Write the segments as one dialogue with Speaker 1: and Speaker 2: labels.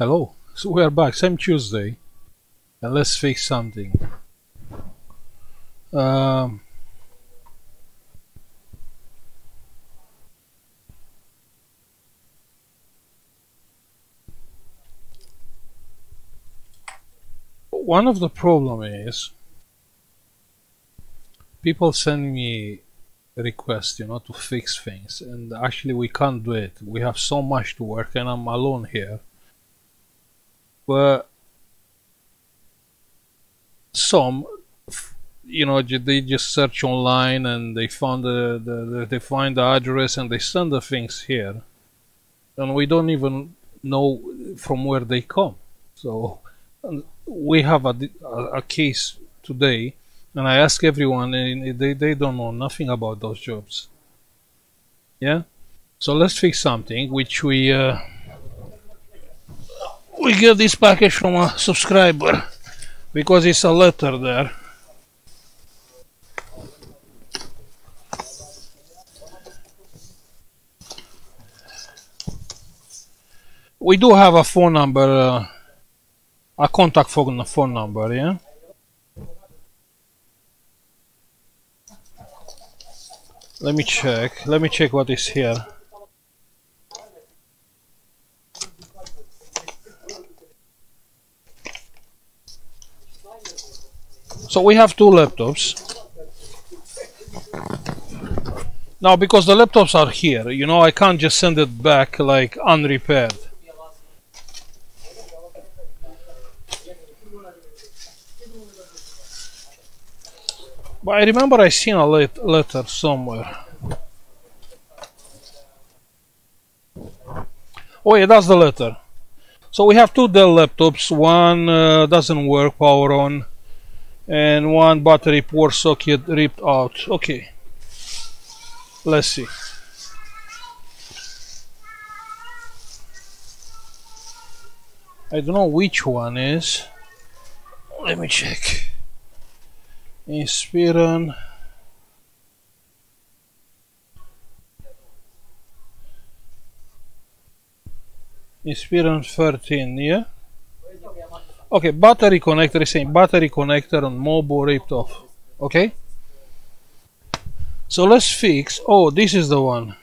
Speaker 1: Hello. So we are back, same Tuesday, and let's fix something. Um, one of the problem is people send me requests, you know, to fix things, and actually we can't do it. We have so much to work, and I'm alone here. But some, you know, they just search online and they found the, the, the they find the address and they send the things here, and we don't even know from where they come. So we have a, a case today and I ask everyone and they, they don't know nothing about those jobs. Yeah? So let's fix something which we uh, we get this package from a subscriber because it's a letter there we do have a phone number uh, a contact phone, phone number, yeah? Let me check. Let me check what is here. So we have two laptops. Now because the laptops are here, you know, I can't just send it back like unrepaired. But I remember I seen a letter somewhere. Oh yeah, that's the letter. So we have two Dell laptops. One uh, doesn't work, power on, and one battery port socket ripped out. Okay. Let's see. I don't know which one is. Let me check. Inspiron Inspiron 13, yeah? Okay, battery connector is saying battery connector on mobile ripped off. Okay? So let's fix, oh, this is the one.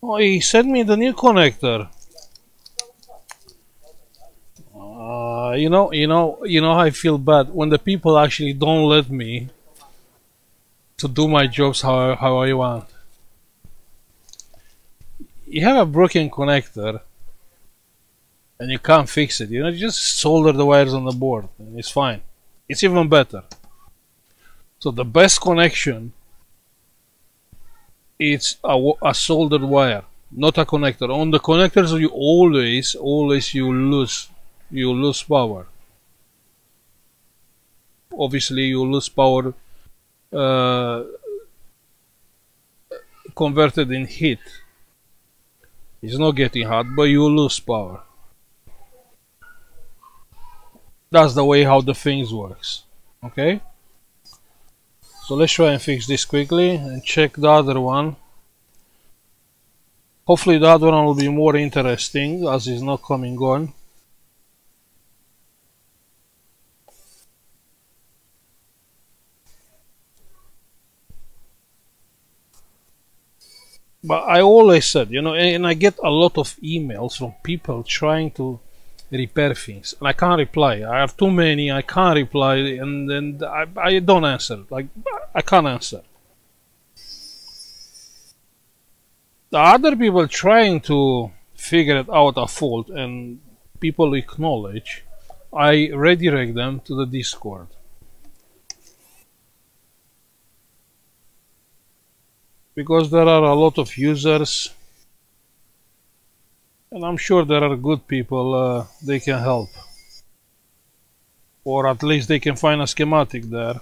Speaker 1: Oh, he sent me the new connector. Uh, you know, you know, you know. I feel bad when the people actually don't let me to do my jobs how how I want. You have a broken connector, and you can't fix it. You know, you just solder the wires on the board, and it's fine. It's even better. So the best connection it's a, a soldered wire, not a connector. On the connectors, you always, always you lose you lose power obviously you lose power uh, converted in heat it's not getting hot but you lose power. That's the way how the things works okay? So let's try and fix this quickly and check the other one. Hopefully the other one will be more interesting as it's not coming on but I always said, you know, and I get a lot of emails from people trying to repair things, and I can't reply. I have too many. I can't reply, and then I, I don't answer. Like I can't answer. The other people trying to figure it out a fault, and people acknowledge. I redirect them to the Discord. Because there are a lot of users and I'm sure there are good people uh, they can help. Or at least they can find a schematic there.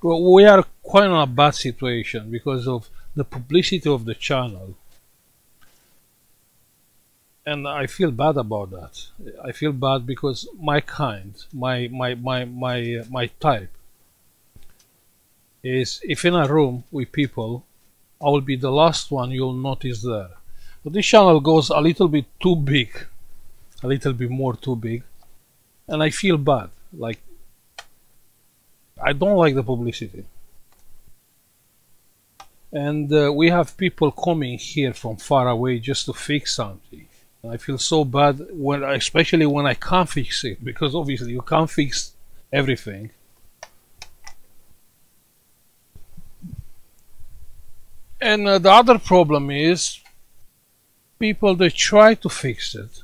Speaker 1: Well, we are quite in a bad situation because of the publicity of the channel and I feel bad about that. I feel bad because my kind, my my my my uh, my type is if in a room with people, I will be the last one you'll notice there. But this channel goes a little bit too big, a little bit more too big, and I feel bad. Like I don't like the publicity. And uh, we have people coming here from far away just to fix something. I feel so bad when, especially when I can't fix it, because obviously you can't fix everything. And uh, the other problem is people they try to fix it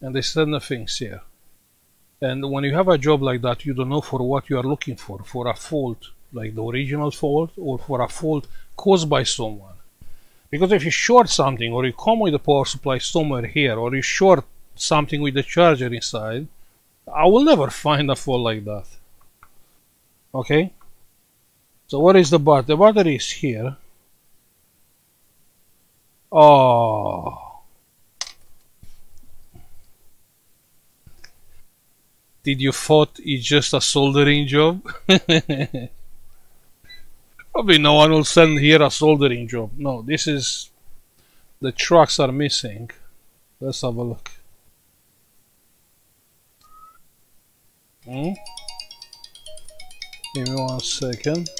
Speaker 1: and they send the things here. And when you have a job like that, you don't know for what you are looking for, for a fault, like the original fault, or for a fault caused by someone. Because if you short something, or you come with the power supply somewhere here, or you short something with the charger inside, I will never find a fault like that. Okay? So what is the battery? The battery is here. Oh. Did you thought it's just a soldering job? Probably no one will send here a soldering job. No, this is... The trucks are missing. Let's have a look. Hmm? Give me one second.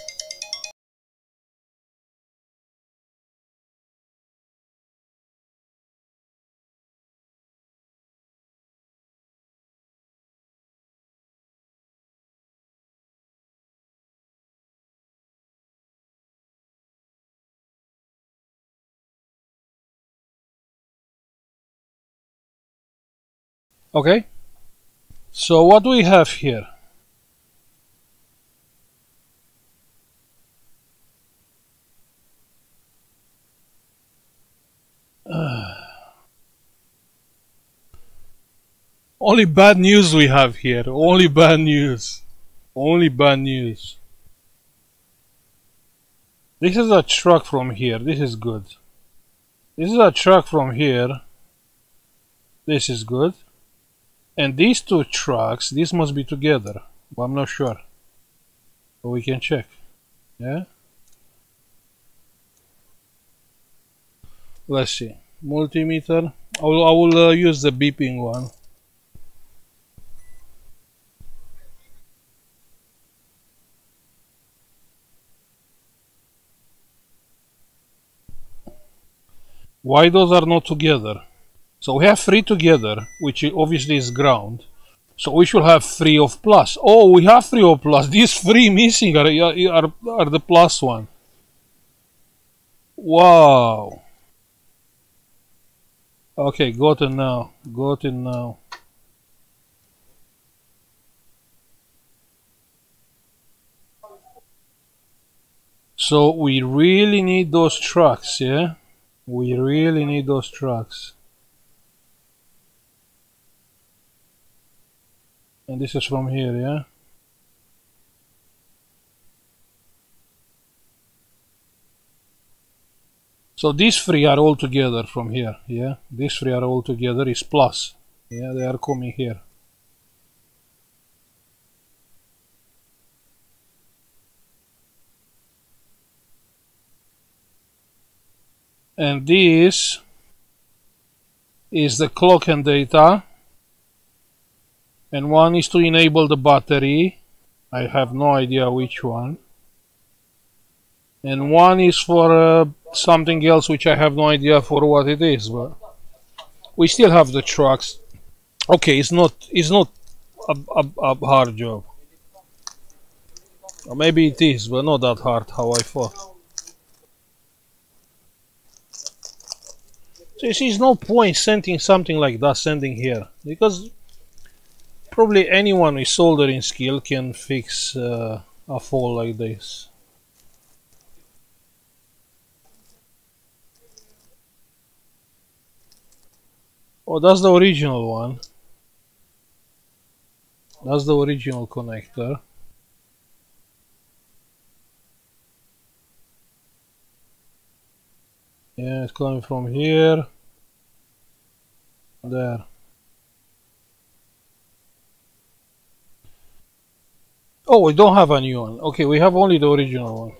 Speaker 1: Okay. So what do we have here? Uh, only bad news we have here. Only bad news. Only bad news. This is a truck from here. This is good. This is a truck from here. This is good. And these two trucks, these must be together. But I'm not sure. But we can check. Yeah? Let's see. Multimeter. I will, I will uh, use the beeping one. Why those are not together? So we have three together, which obviously is ground. So we should have three of plus. Oh, we have three of plus. These three missing are, are, are the plus one. Wow. Okay, got it now. Got it now. So we really need those trucks, yeah? We really need those trucks. And this is from here, yeah? So these three are all together from here, yeah? These three are all together is plus. Yeah, they are coming here. And this is the clock and data and one is to enable the battery. I have no idea which one. And one is for uh, something else which I have no idea for what it is but we still have the trucks. Okay it's not it's not a, a, a hard job. Or maybe it is but not that hard how I thought. So you see, there's no point sending something like that, sending here, because Probably anyone with soldering skill can fix uh, a fall like this. Oh, that's the original one. That's the original connector. Yeah, it's coming from here. There. Oh, we don't have a new one. Okay, we have only the original one.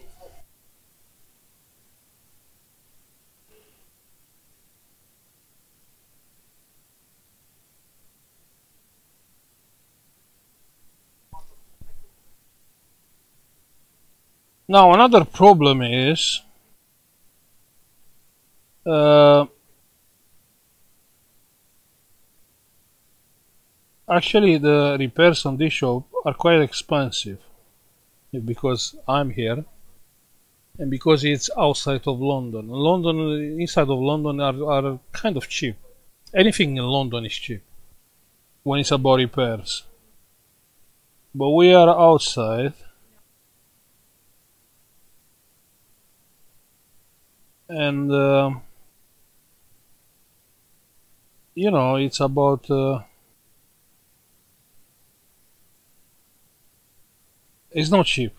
Speaker 1: Now another problem is uh, actually the repairs on this shop are quite expensive because I'm here and because it's outside of London. London, inside of London are, are kind of cheap. Anything in London is cheap when it's about repairs. But we are outside and uh, you know it's about uh, it's not cheap.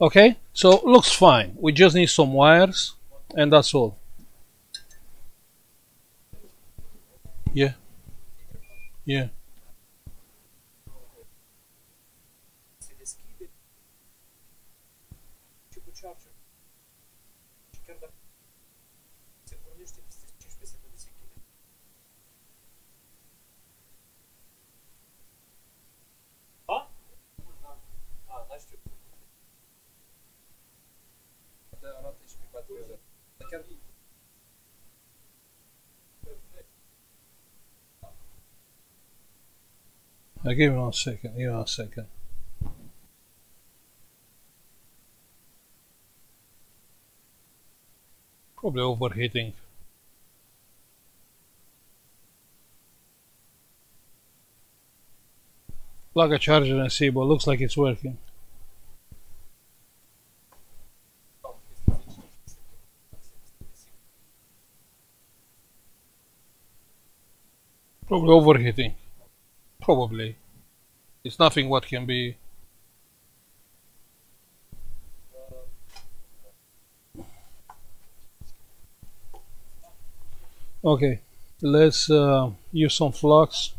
Speaker 1: Okay so looks fine. We just need some wires and that's all. Yeah. Yeah. Now give me one second, give me one second. Probably overheating. Plug a charger and see, but looks like it's working. Probably overheating. Probably. It's nothing what can be... Okay, let's uh, use some flux.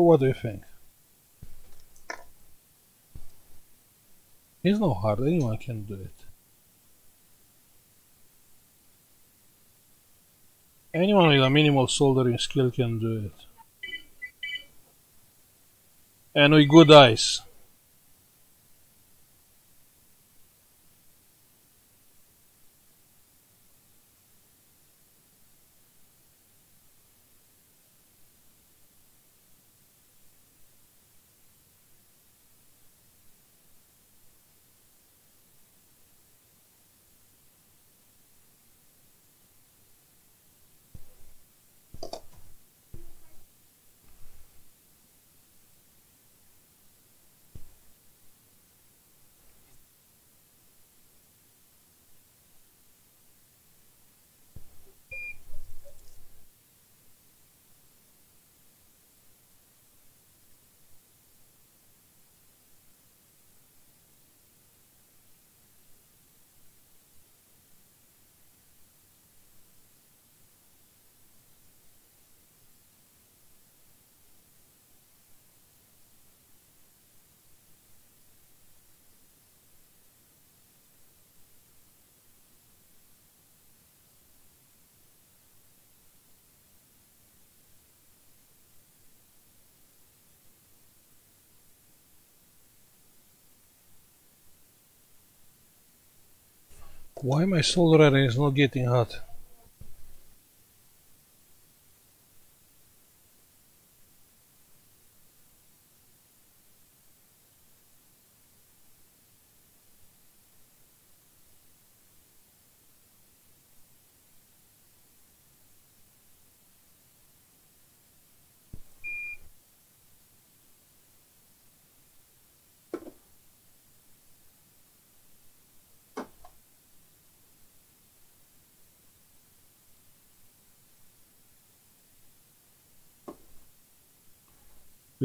Speaker 1: But what do you think? It's not hard, anyone can do it. Anyone with a minimal soldering skill can do it. And with good eyes. Why my soldering is not getting hot?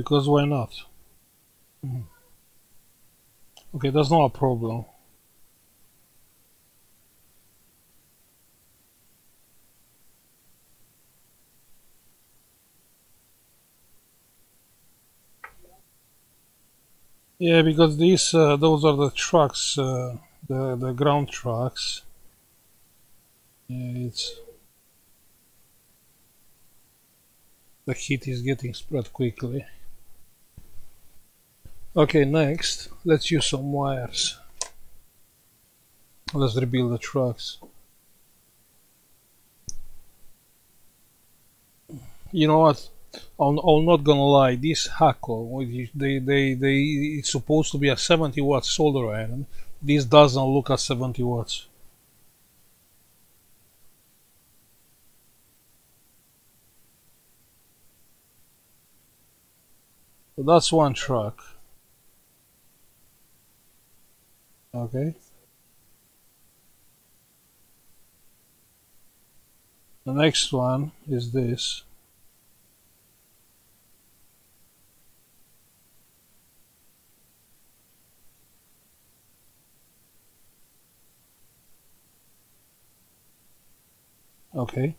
Speaker 1: Because why not? Mm. Okay, that's not a problem. Yeah, because these uh, those are the trucks, uh, the the ground trucks. Yeah, it's the heat is getting spread quickly. Okay, next, let's use some wires. Let's rebuild the trucks. You know what? I'm, I'm not gonna lie, this Hakko, they, they, they, it's supposed to be a 70 watt solder iron. This doesn't look at 70 watts. So that's one truck. Okay. The next one is this. Okay.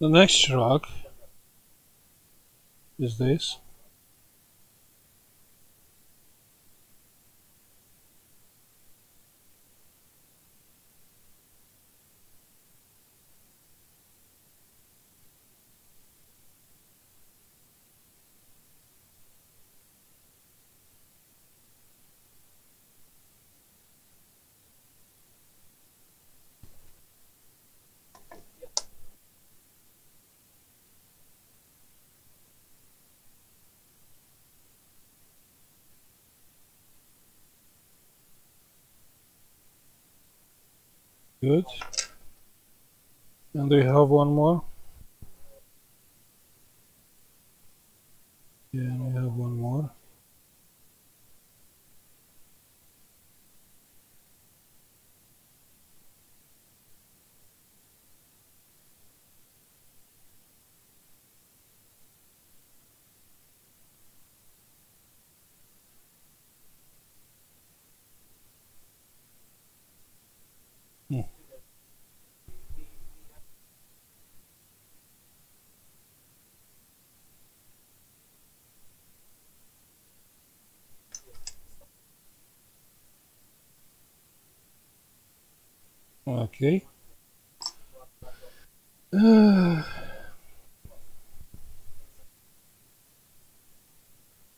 Speaker 1: The next rock is this. Good. And we have one more. Yeah, we have one more. Okay. Uh,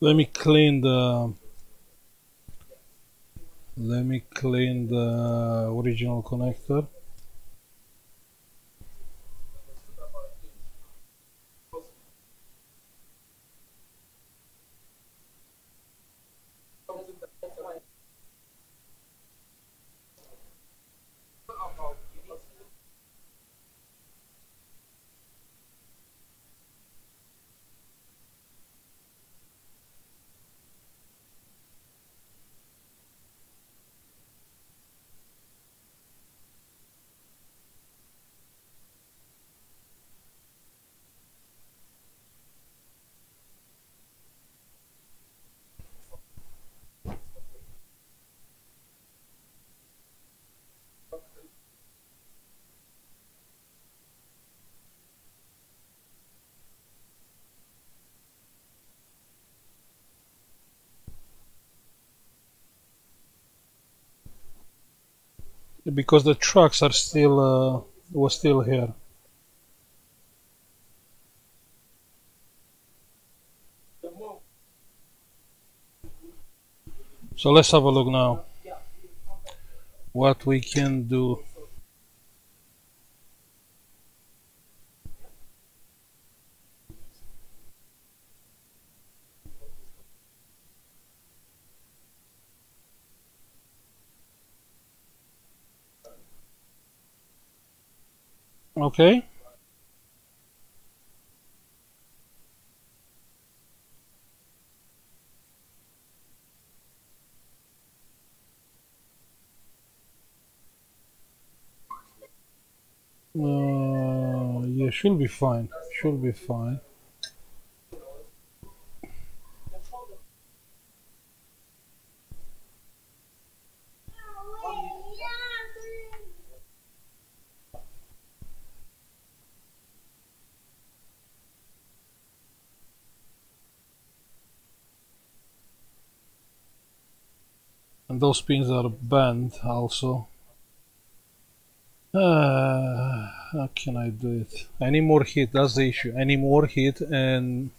Speaker 1: let me clean the let me clean the original connector because the trucks are still uh, was still here. So let's have a look now what we can do. Okay. Uh, Yeah, should be fine. Should be fine. Those pins are bent also. Uh, how can I do it? Any more heat, that's the issue. Any more heat and...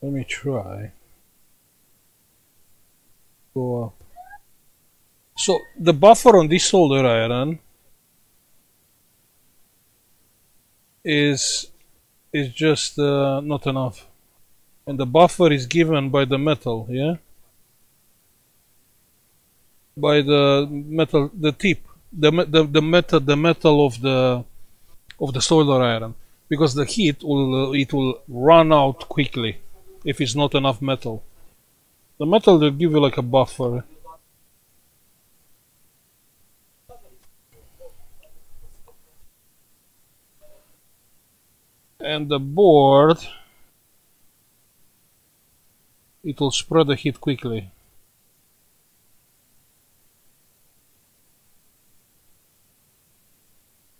Speaker 1: Let me try. Go up. So, the buffer on this solder iron is is just uh, not enough and the buffer is given by the metal yeah? By the metal the tip. The, the, the metal the metal of the of the solder iron. Because the heat will uh, it will run out quickly if it's not enough metal. The metal will give you like a buffer. And the board it will spread the heat quickly.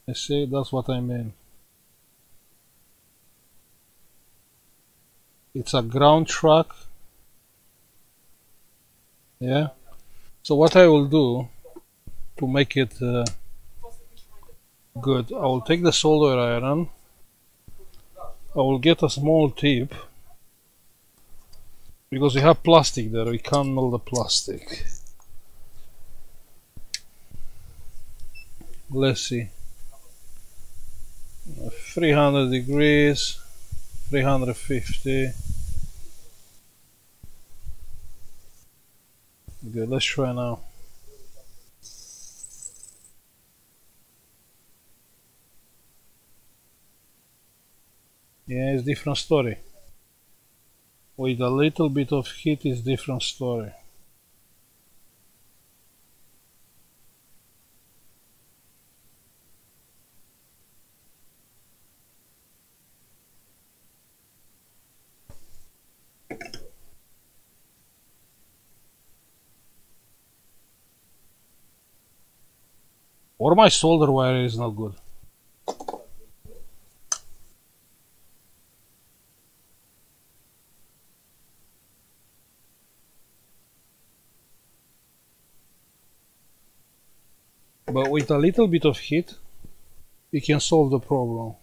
Speaker 1: I see, that's what I mean. It's a ground track. Yeah. So what I will do to make it uh, good, I will take the solder iron. I will get a small tip because we have plastic there, we can't melt the plastic. Let's see. 300 degrees, 350. Good, let's try now. Yeah, it's different story. With a little bit of heat is different story. Or my solder wire is not good. But with a little bit of heat, we can solve the problem.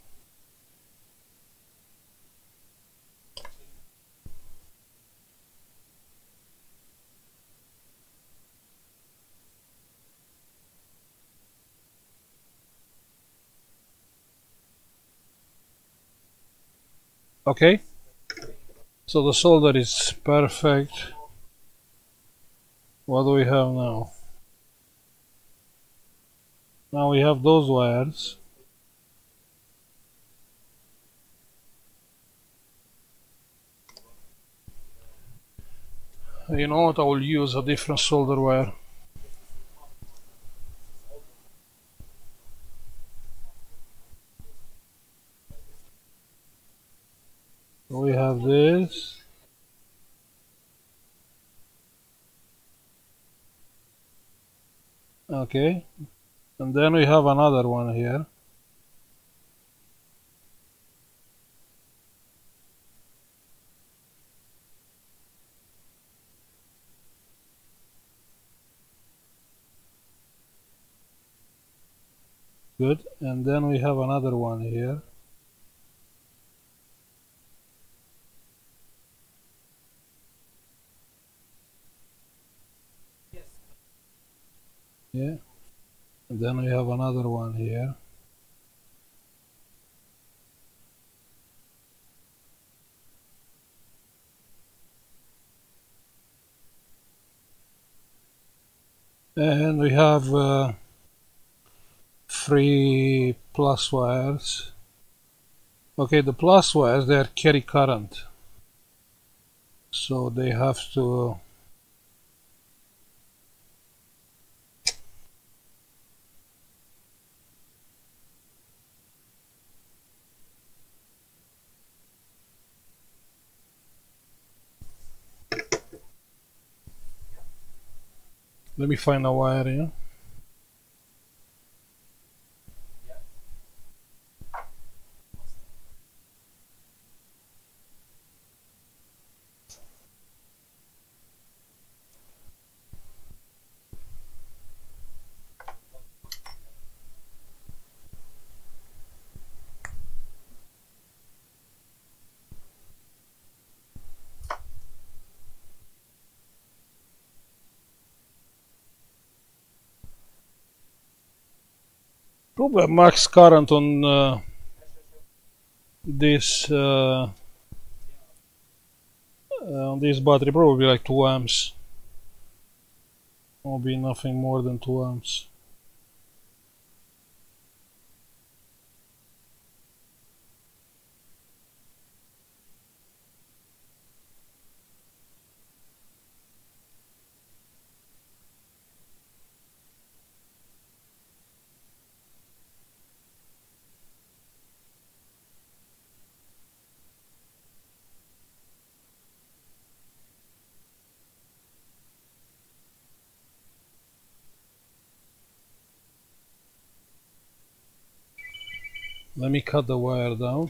Speaker 1: Okay, so the solder is perfect. What do we have now? Now we have those wires. You know what, I will use a different solder wire. we have this. Okay, and then we have another one here. Good. And then we have another one here. Yes. yeah and then we have another one here. And we have uh, three plus wires. Okay, the plus wires, they are carry current. So they have to Let me find a wire here. Probably max current on uh, this uh, on this battery probably like 2 amps. Will be nothing more than 2 amps Let me cut the wire down.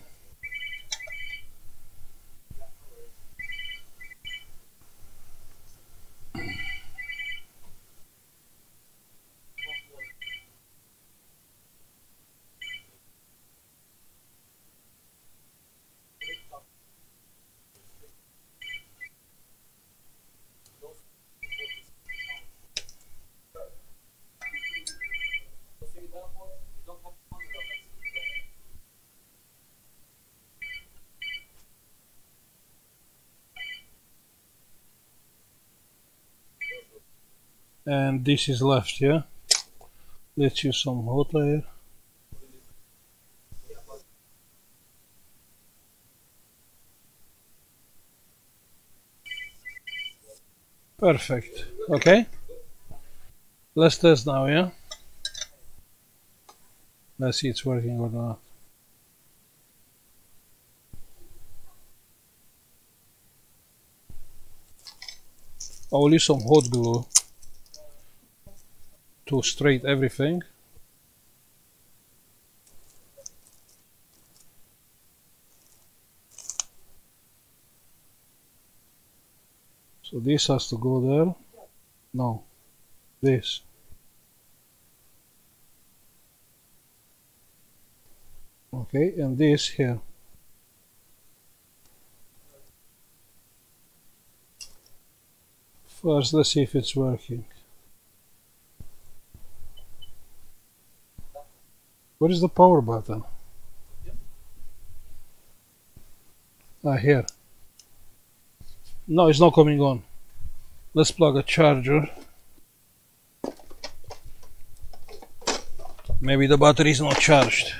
Speaker 1: and this is left yeah? Let's use some hot layer perfect. Okay. Let's test now yeah? Let's see it's working or not. I'll use some hot glue to straight everything. So this has to go there. No, this. Okay, and this here. First, let's see if it's working. Where is the power button? Ah, here. No, it's not coming on. Let's plug a charger. Maybe the battery is not charged.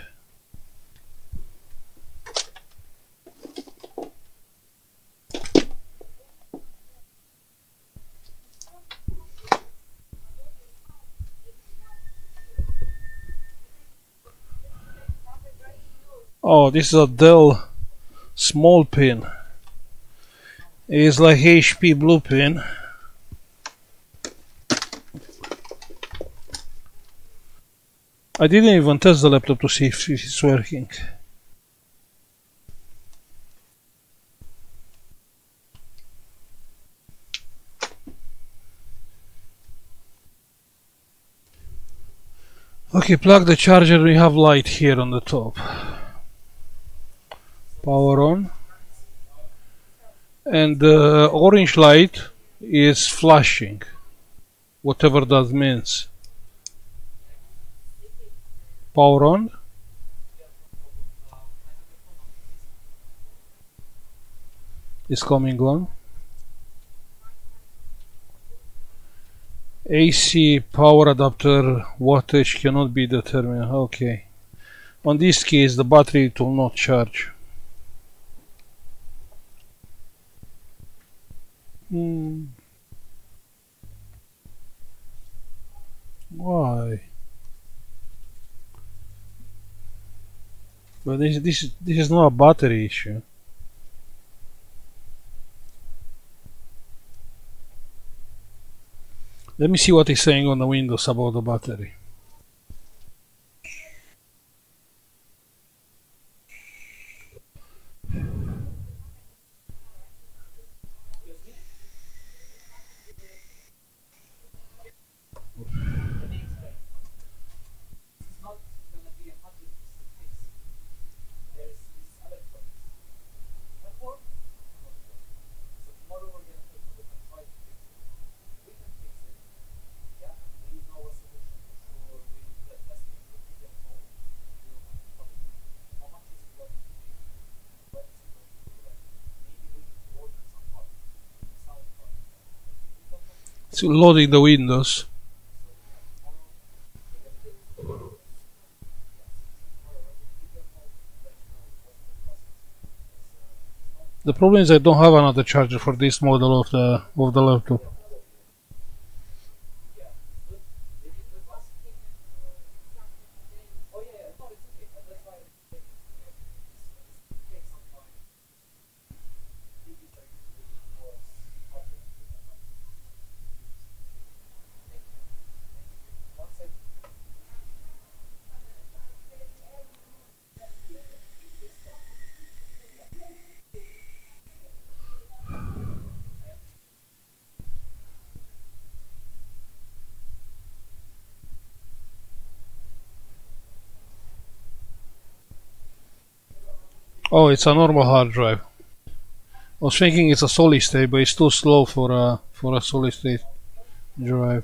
Speaker 1: Oh, this is a Dell small pin. It's like HP blue pin. I didn't even test the laptop to see if it's working. Okay, plug the charger, we have light here on the top power on. And the orange light is flashing whatever that means. Power on. Is coming on. AC power adapter wattage cannot be determined. Okay. On this case the battery will not charge Hmm. Why? But this this this is not a battery issue. Let me see what he's saying on the Windows about the battery. It's loading the windows. The problem is I don't have another charger for this model of the of the laptop. Oh, it's a normal hard drive. I was thinking it's a solid state, but it's too slow for a for a solid state drive.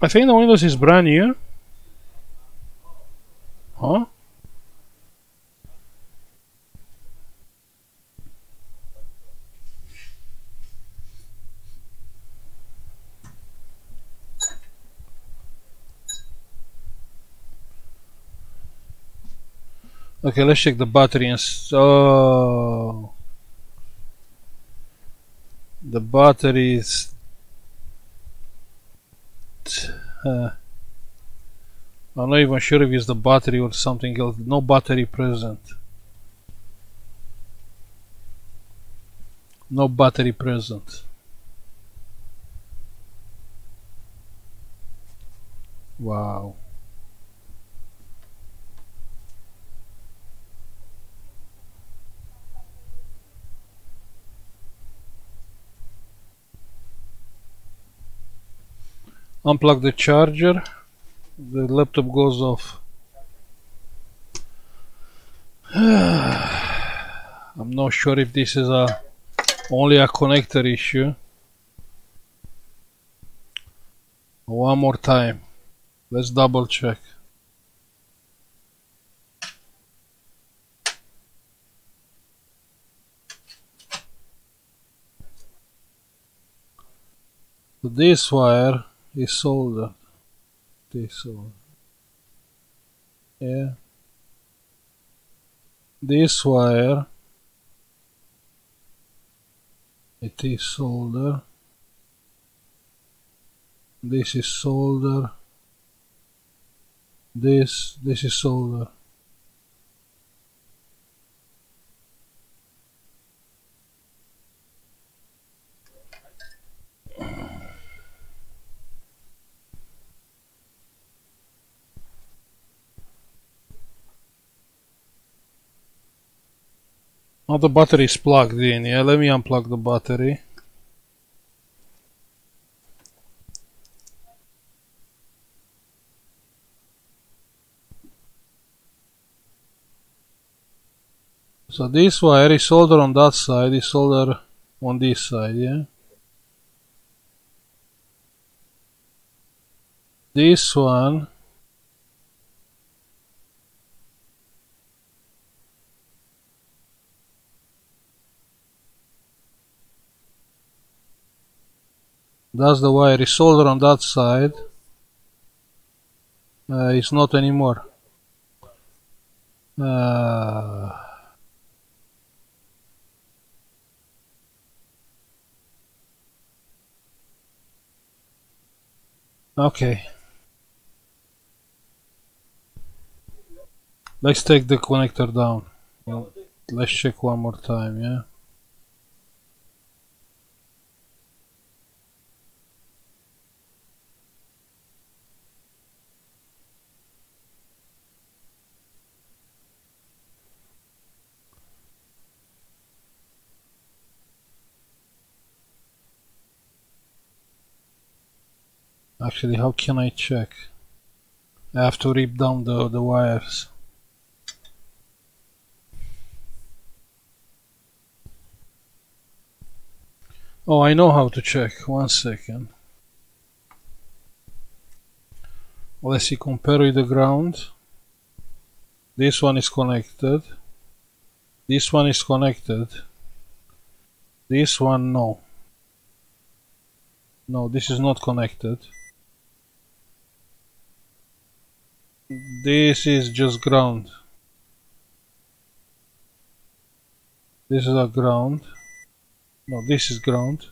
Speaker 1: I think the Windows is brand new. Huh? Okay, let's check the battery and so the battery is uh, I'm not even sure if it's the battery or something else. No battery present. No battery present. Wow. Unplug the charger. The laptop goes off. I'm not sure if this is a only a connector issue. One more time. Let's double check. This wire This soldered. Yeah. This wire it is solder. This is solder. This this is solder. Now the battery is plugged in, yeah? Let me unplug the battery. So this wire is soldered on that side, is soldered on this side, yeah? This one That's the wire is on that side. Uh, it's not anymore. Uh, okay. Let's take the connector down. Let's check one more time, yeah? Actually, how can I check? I have to rip down the, the wires. Oh, I know how to check. One second. Let's see, compare with the ground. This one is connected. This one is connected. This one, no. No, this is not connected. This is just ground. This is a ground. No, this is ground.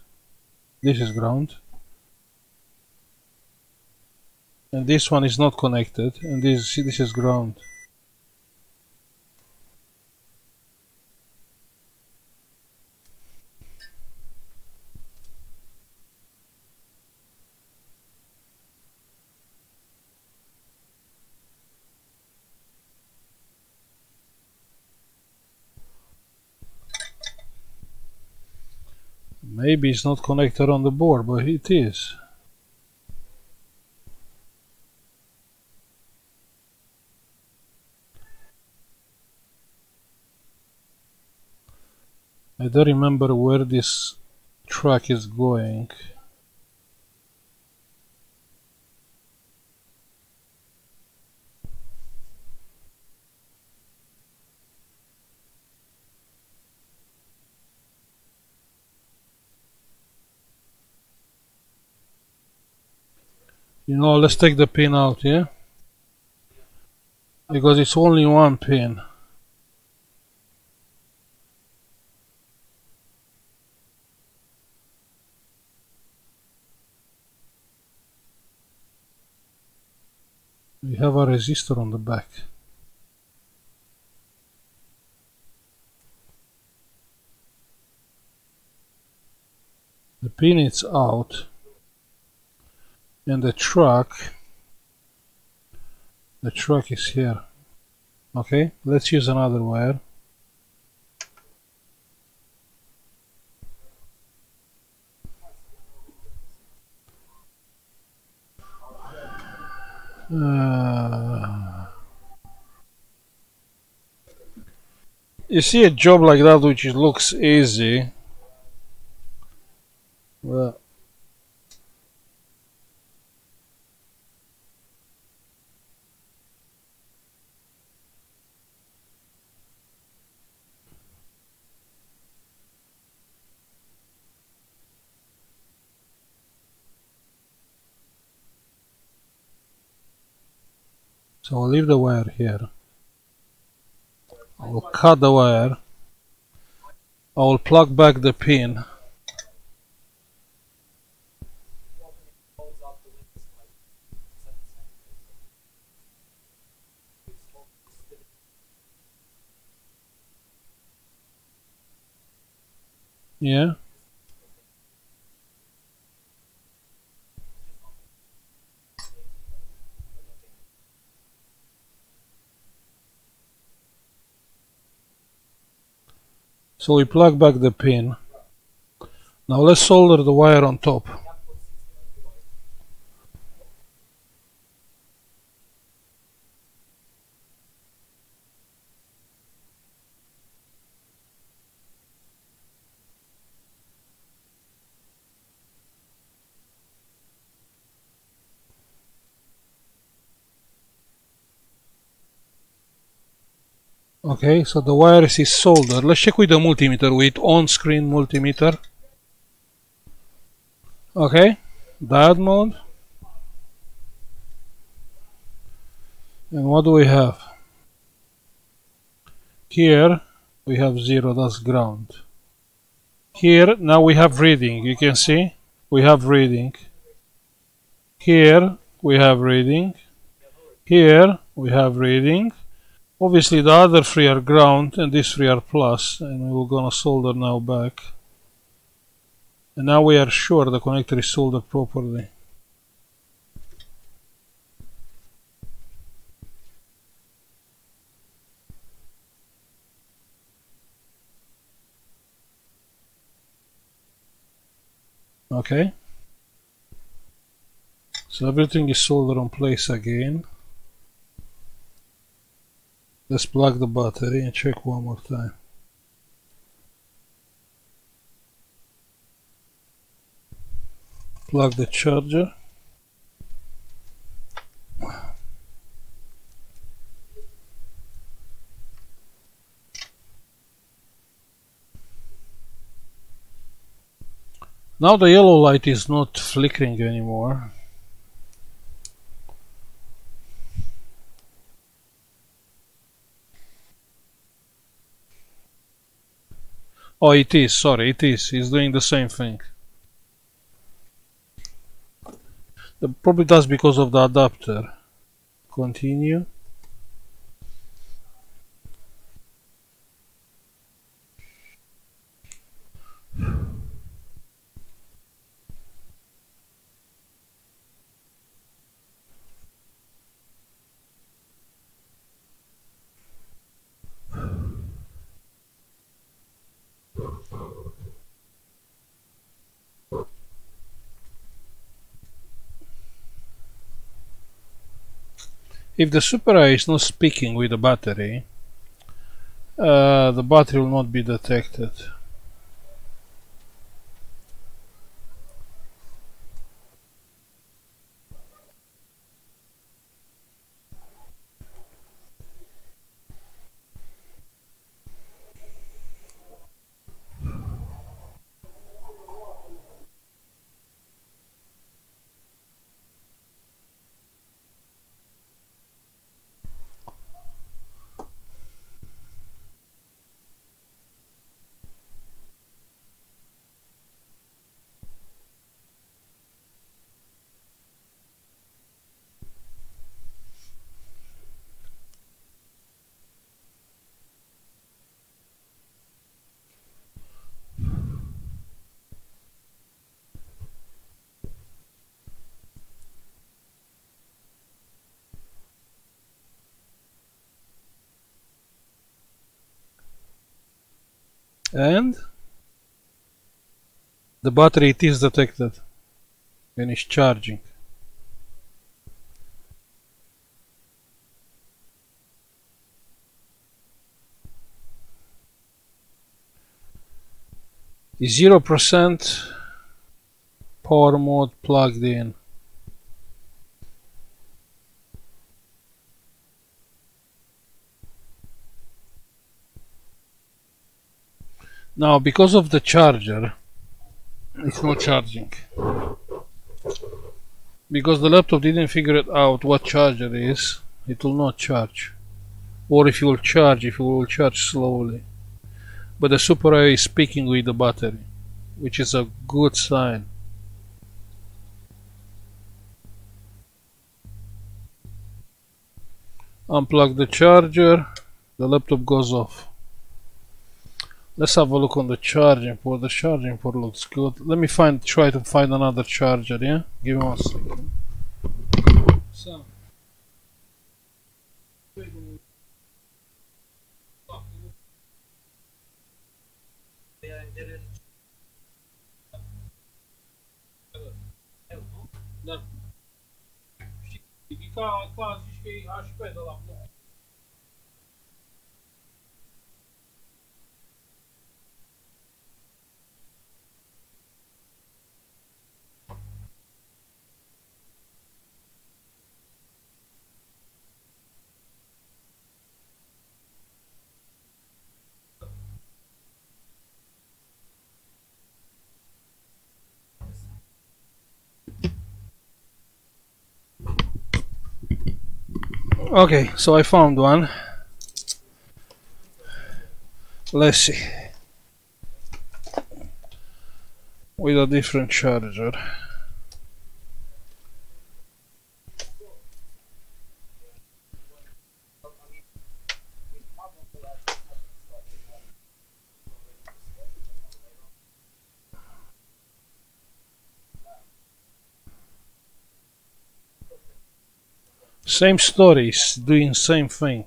Speaker 1: This is ground. And this one is not connected. And this this is ground. Maybe it's not connected on the board, but it is. I don't remember where this track is going. You know, let's take the pin out, yeah? Because it's only one pin. We have a resistor on the back. The pin is out and the truck the truck is here. Okay let's use another wire. Uh, you see a job like that which looks easy? Well So I'll leave the wire here. I will cut the wire. I will plug back the pin. Yeah. So we plug back the pin. Now let's solder the wire on top. Okay, so the wires is soldered. Let's check with the multimeter, with on-screen multimeter. Okay, diode mode. And what do we have? Here we have zero, that's ground. Here now we have reading, you can see we have reading. Here we have reading. Here we have reading Obviously the other three are ground and these three are plus and we're gonna solder now back. And now we are sure the connector is soldered properly. Okay. So everything is soldered on place again. Let's plug the battery and check one more time. Plug the charger. Now the yellow light is not flickering anymore. Oh, it is, sorry, it is. It's doing the same thing. It probably that's because of the adapter. Continue. If the Super Eye is not speaking with the battery, uh, the battery will not be detected. and the battery it is detected and is charging. Zero percent power mode plugged in. Now, because of the charger, it's not charging. Because the laptop didn't figure it out what charger is, it will not charge. Or if you will charge, if you will charge slowly. But the Super Eye is speaking with the battery, which is a good sign. Unplug the charger, the laptop goes off. Let's have a look on the charging port. The charging port looks good. Let me find, try to find another charger, yeah? Give me one second. So. Okay, so I found one. Let's see. With a different charger. Same stories, doing same thing.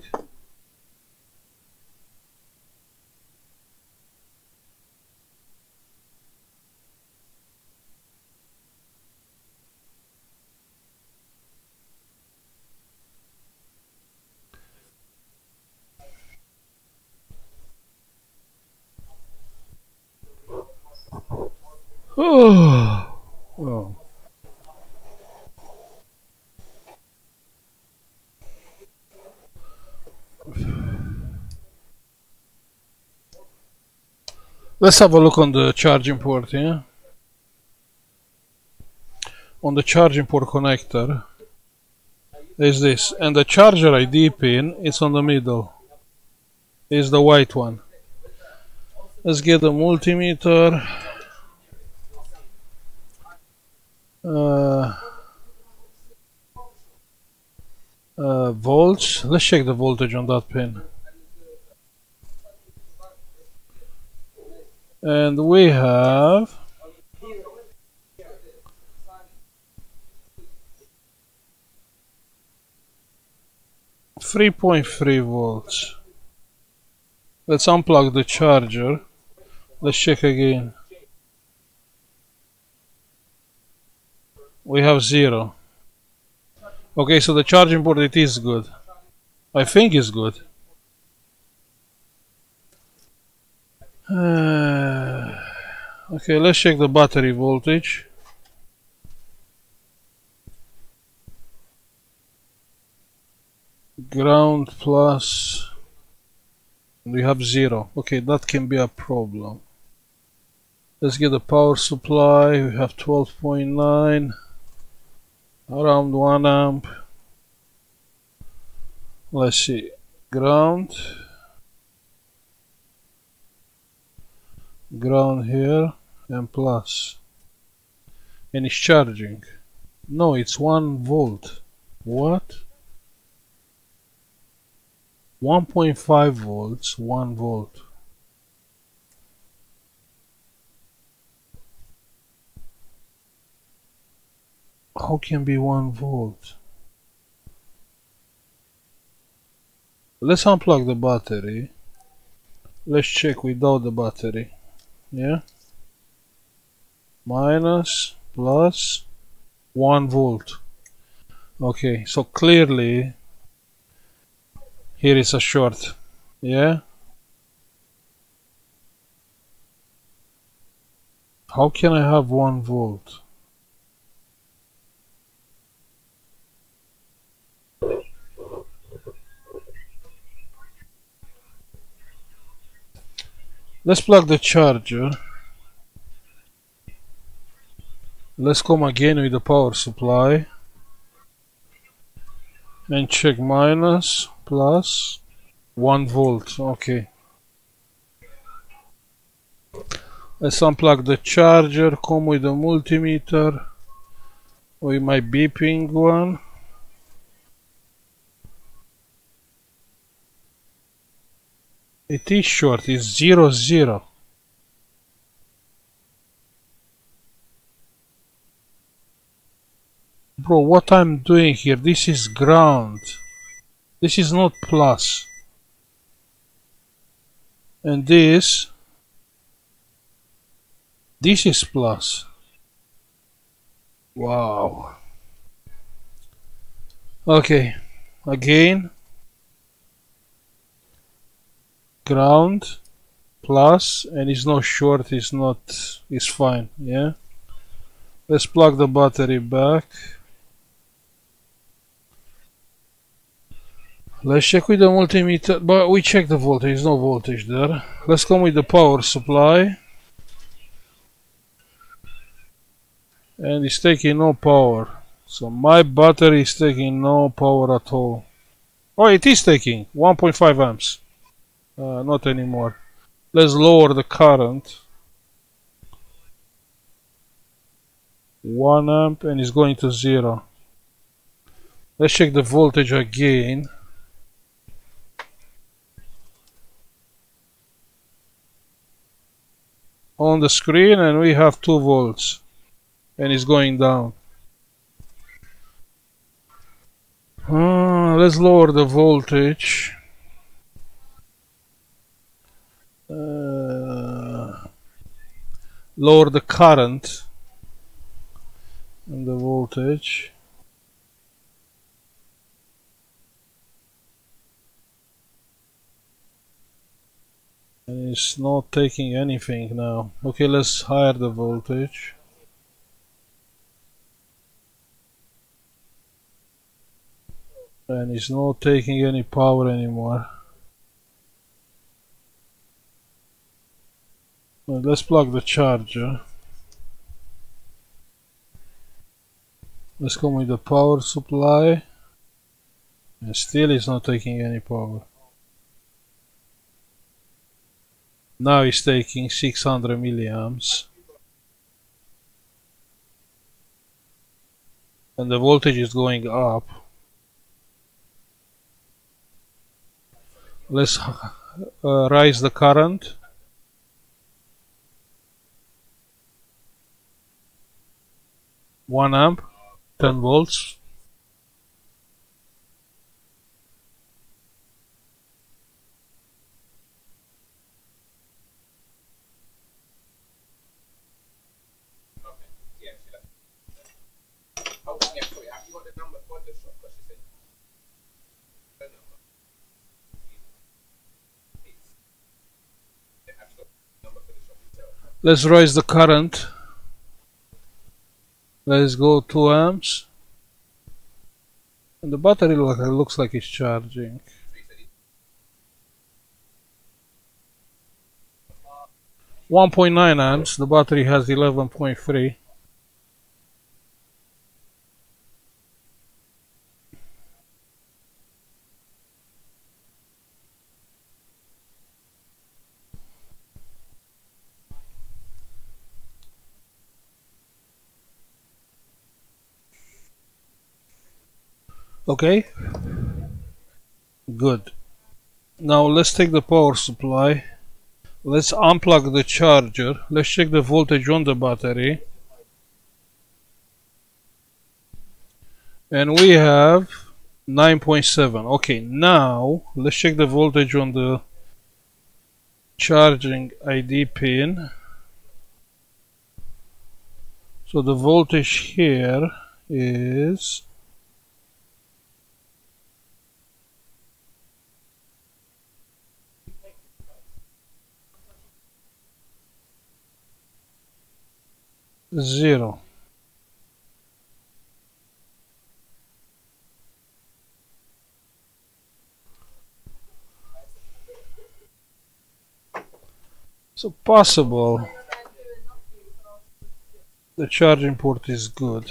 Speaker 1: Oh. oh. Let's have a look on the charging port here. On the charging port connector is this, and the charger ID pin is on the middle. Is the white one. Let's get the multimeter. Uh, uh, volts. Let's check the voltage on that pin. And we have three point three volts. Let's unplug the charger. Let's check again. we have zero. Okay, so the charging port it is good. I think it's good. Uh, okay, let's check the battery voltage. Ground plus we have zero. Okay, that can be a problem. Let's get the power supply. We have 12.9 around 1 amp let's see ground ground here and plus and it's charging no it's 1 volt what 1.5 volts 1 volt How can be 1 volt? Let's unplug the battery. Let's check without the battery. Yeah? Minus, plus, 1 volt. Okay, so clearly here is a short. Yeah? How can I have 1 volt? Let's plug the charger. Let's come again with the power supply. And check minus, plus, 1 volt. Okay. Let's unplug the charger, come with the multimeter. With my beeping one. It is short, it's zero zero. Bro, what I'm doing here, this is ground. This is not plus. And this, this is plus. Wow. Okay, again. Ground plus and it's not short it's not it's fine yeah? Let's plug the battery back. Let's check with the multimeter but we check the voltage no voltage there. Let's come with the power supply. And it's taking no power. So my battery is taking no power at all. Oh it is taking 1.5 amps uh, not anymore. Let's lower the current. 1 amp and it's going to 0. Let's check the voltage again. On the screen and we have 2 volts and it's going down. Uh, let's lower the voltage. Uh, lower the current and the voltage. And it's not taking anything now. Okay, let's higher the voltage. And it's not taking any power anymore. Well, let's plug the charger. Let's come with the power supply. And still it's not taking any power. Now it's taking 600 milliamps. And the voltage is going up. Let's uh, raise the current. One amp, 10 volts. Let's raise the current. Let's go 2 amps. And the battery look, looks like it's charging. One point nine amps. The battery has eleven point three. Okay. Good. Now let's take the power supply. Let's unplug the charger. Let's check the voltage on the battery. And we have 9.7. Okay, now let's check the voltage on the charging ID pin. So the voltage here is zero. So possible. The charging port is good.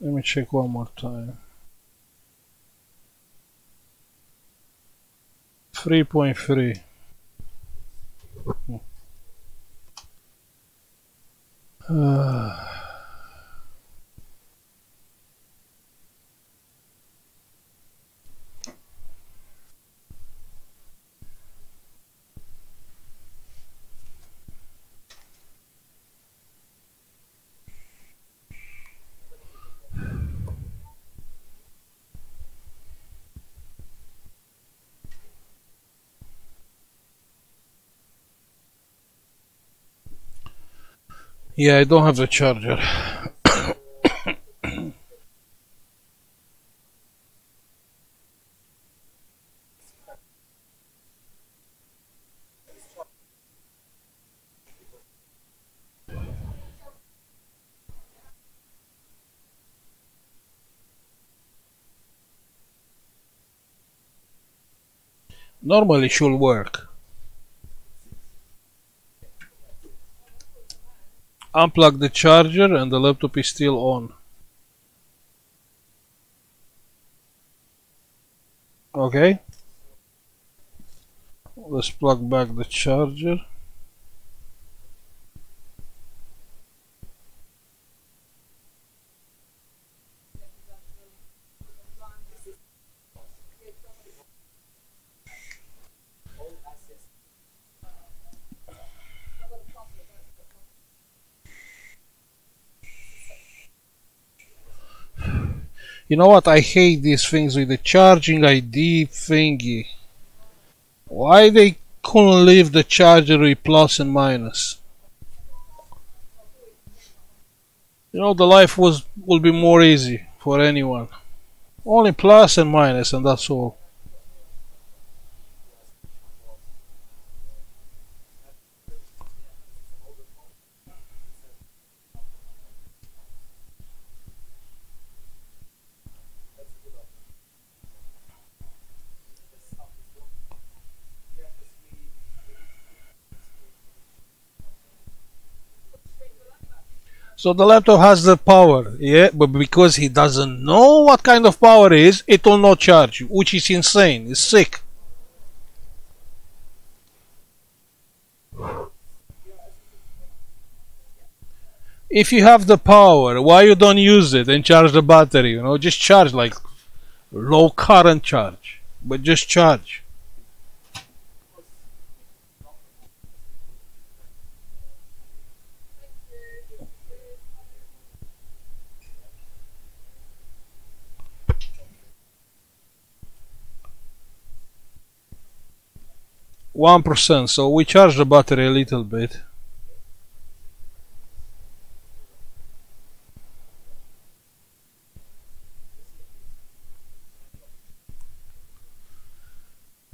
Speaker 1: Let me check one more time. 3.3 uh, Yeah, I don't have the charger. Normally it should work. Unplug the charger and the laptop is still on. Okay. Let's plug back the charger You know what? I hate these things with the charging ID thingy. Why they couldn't leave the charger with plus and minus? You know, the life was will be more easy for anyone. Only plus and minus and that's all. So the laptop has the power, yeah, but because he doesn't know what kind of power is, it will not charge, which is insane. It's sick. If you have the power, why you don't use it and charge the battery? You know, just charge like low current charge, but just charge. One percent so we charge the battery a little bit.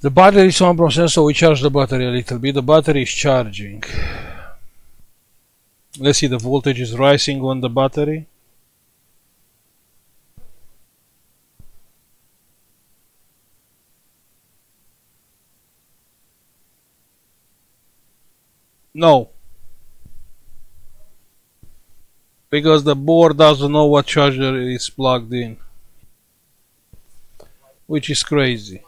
Speaker 1: The battery is one percent so we charge the battery a little bit. The battery is charging. Let's see the voltage is rising on the battery No. Because the board doesn't know what charger is plugged in. Which is crazy.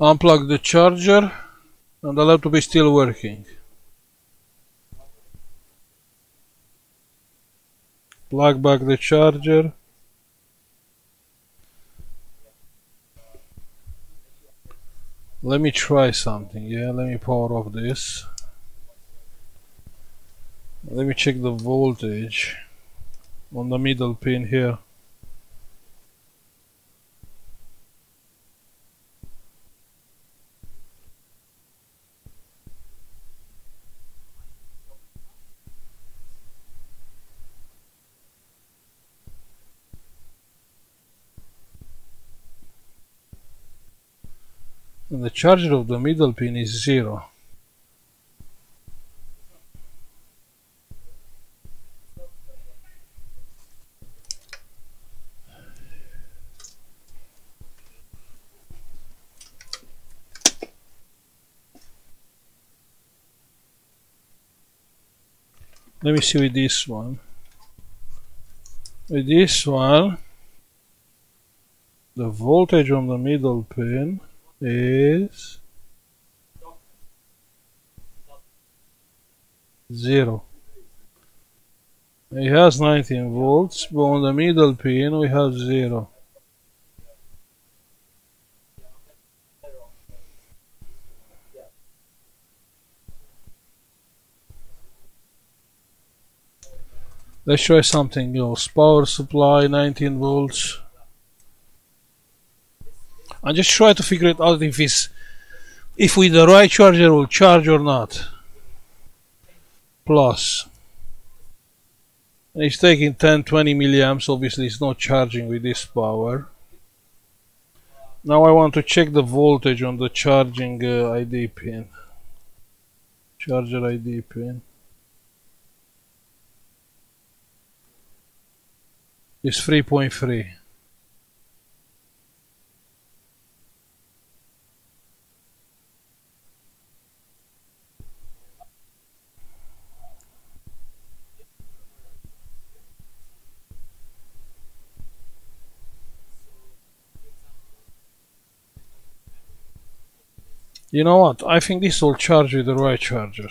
Speaker 1: Unplug the charger and the laptop is still working. Plug back the charger. Let me try something yeah? Let me power off this. Let me check the voltage on the middle pin here and the charger of the middle pin is zero. Let me see with this one. With this one, the voltage on the middle pin is zero. It has 19 volts, but on the middle pin we have zero. Let's try something else. Power supply 19 volts and just try to figure it out if it's if with the right charger will charge or not. Plus it's taking 10 20 milliamps obviously it's not charging with this power. Now I want to check the voltage on the charging uh, ID pin. Charger ID pin. Is 3.3 You know what? I think this will charge with the right charger.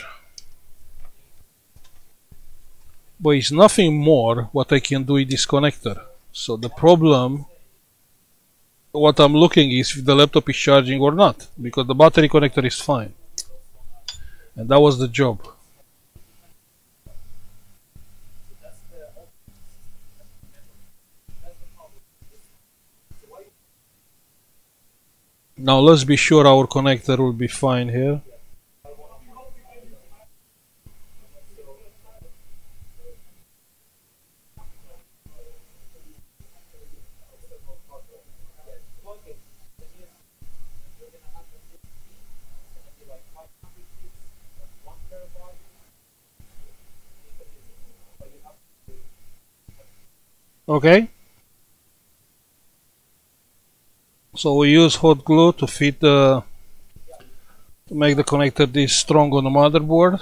Speaker 1: But it's nothing more what I can do with this connector. So the problem what I'm looking is if the laptop is charging or not because the battery connector is fine and that was the job now let's be sure our connector will be fine here. Okay so we use hot glue to fit the to make the connector this strong on the motherboard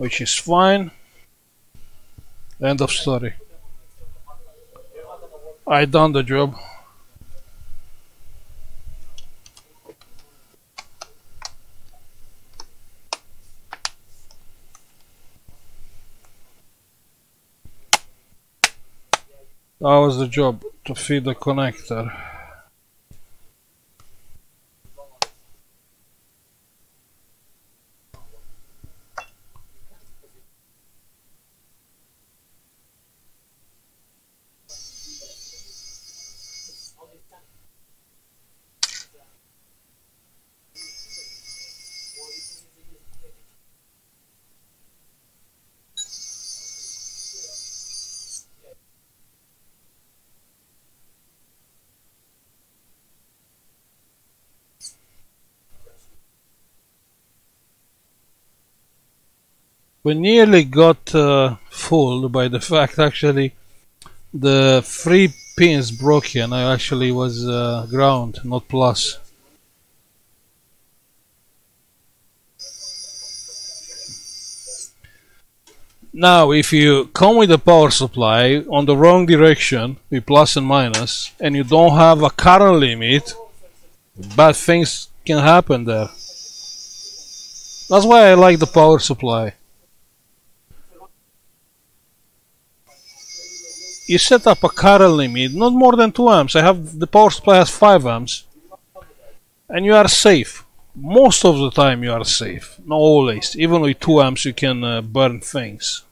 Speaker 1: which is fine. End of story. I done the job That was the job, to feed the connector. We nearly got uh, fooled by the fact actually the three pins broken I actually was uh, ground not plus. Now if you come with a power supply on the wrong direction with plus and minus and you don't have a current limit bad things can happen there. That's why I like the power supply you set up a current limit, not more than 2 amps. I have the power supply has 5 amps. And you are safe. Most of the time you are safe. Not always. Even with 2 amps you can uh, burn things.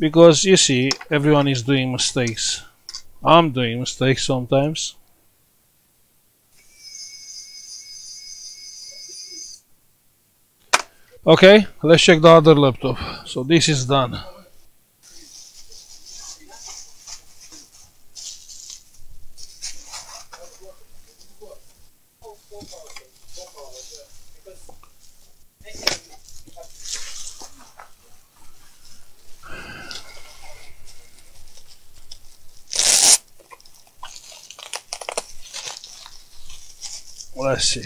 Speaker 1: Because you see, everyone is doing mistakes. I'm doing mistakes sometimes. Okay, let's check the other laptop. So this is done. Let's see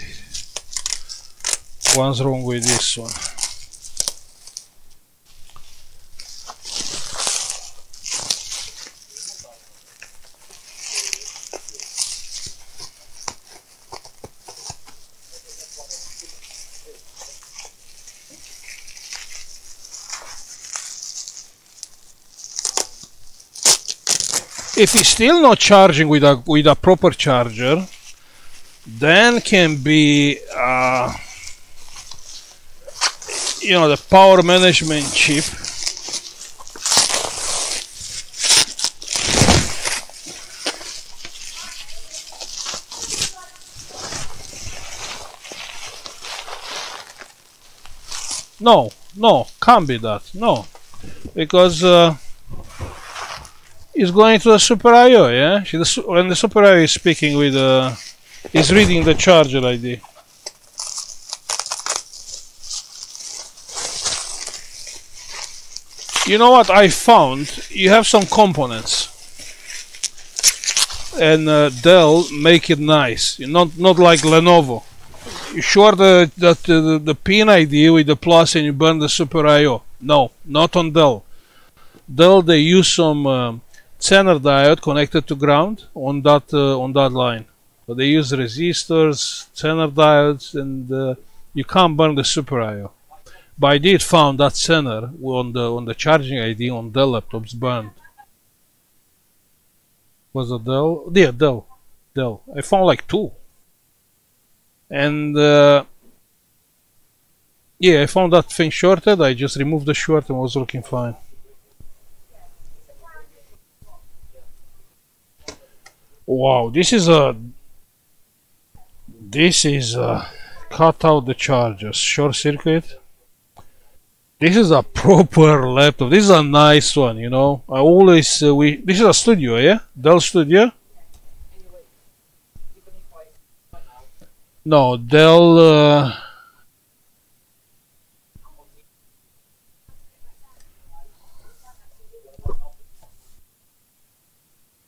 Speaker 1: what's wrong with this one if it's still not charging with a with a proper charger then can be uh, you know the power management chip. No no can't be that no. Because uh, it's going to the super IO yeah when the super IO is speaking with uh, is reading the charger ID. You know what I found? You have some components and uh, Dell make it nice, not not like Lenovo. You sure the, that the, the pin ID with the plus and you burn the Super I/O? No, not on Dell. Dell they use some um, Zener diode connected to ground on that uh, on that line. So they use resistors, Zener diodes, and uh, you can't burn the Super I/O. But I did found that Zener on the on the charging ID on Dell laptops burned. Was a Dell? Yeah, Dell. Dell. I found like two. And uh, yeah, I found that thing shorted. I just removed the short and was looking fine. Wow, this is a this is a cut out the chargers short circuit. This is a proper laptop. This is a nice one, you know. I always uh, we this is a studio, yeah, Dell Studio. No, Dell. Uh,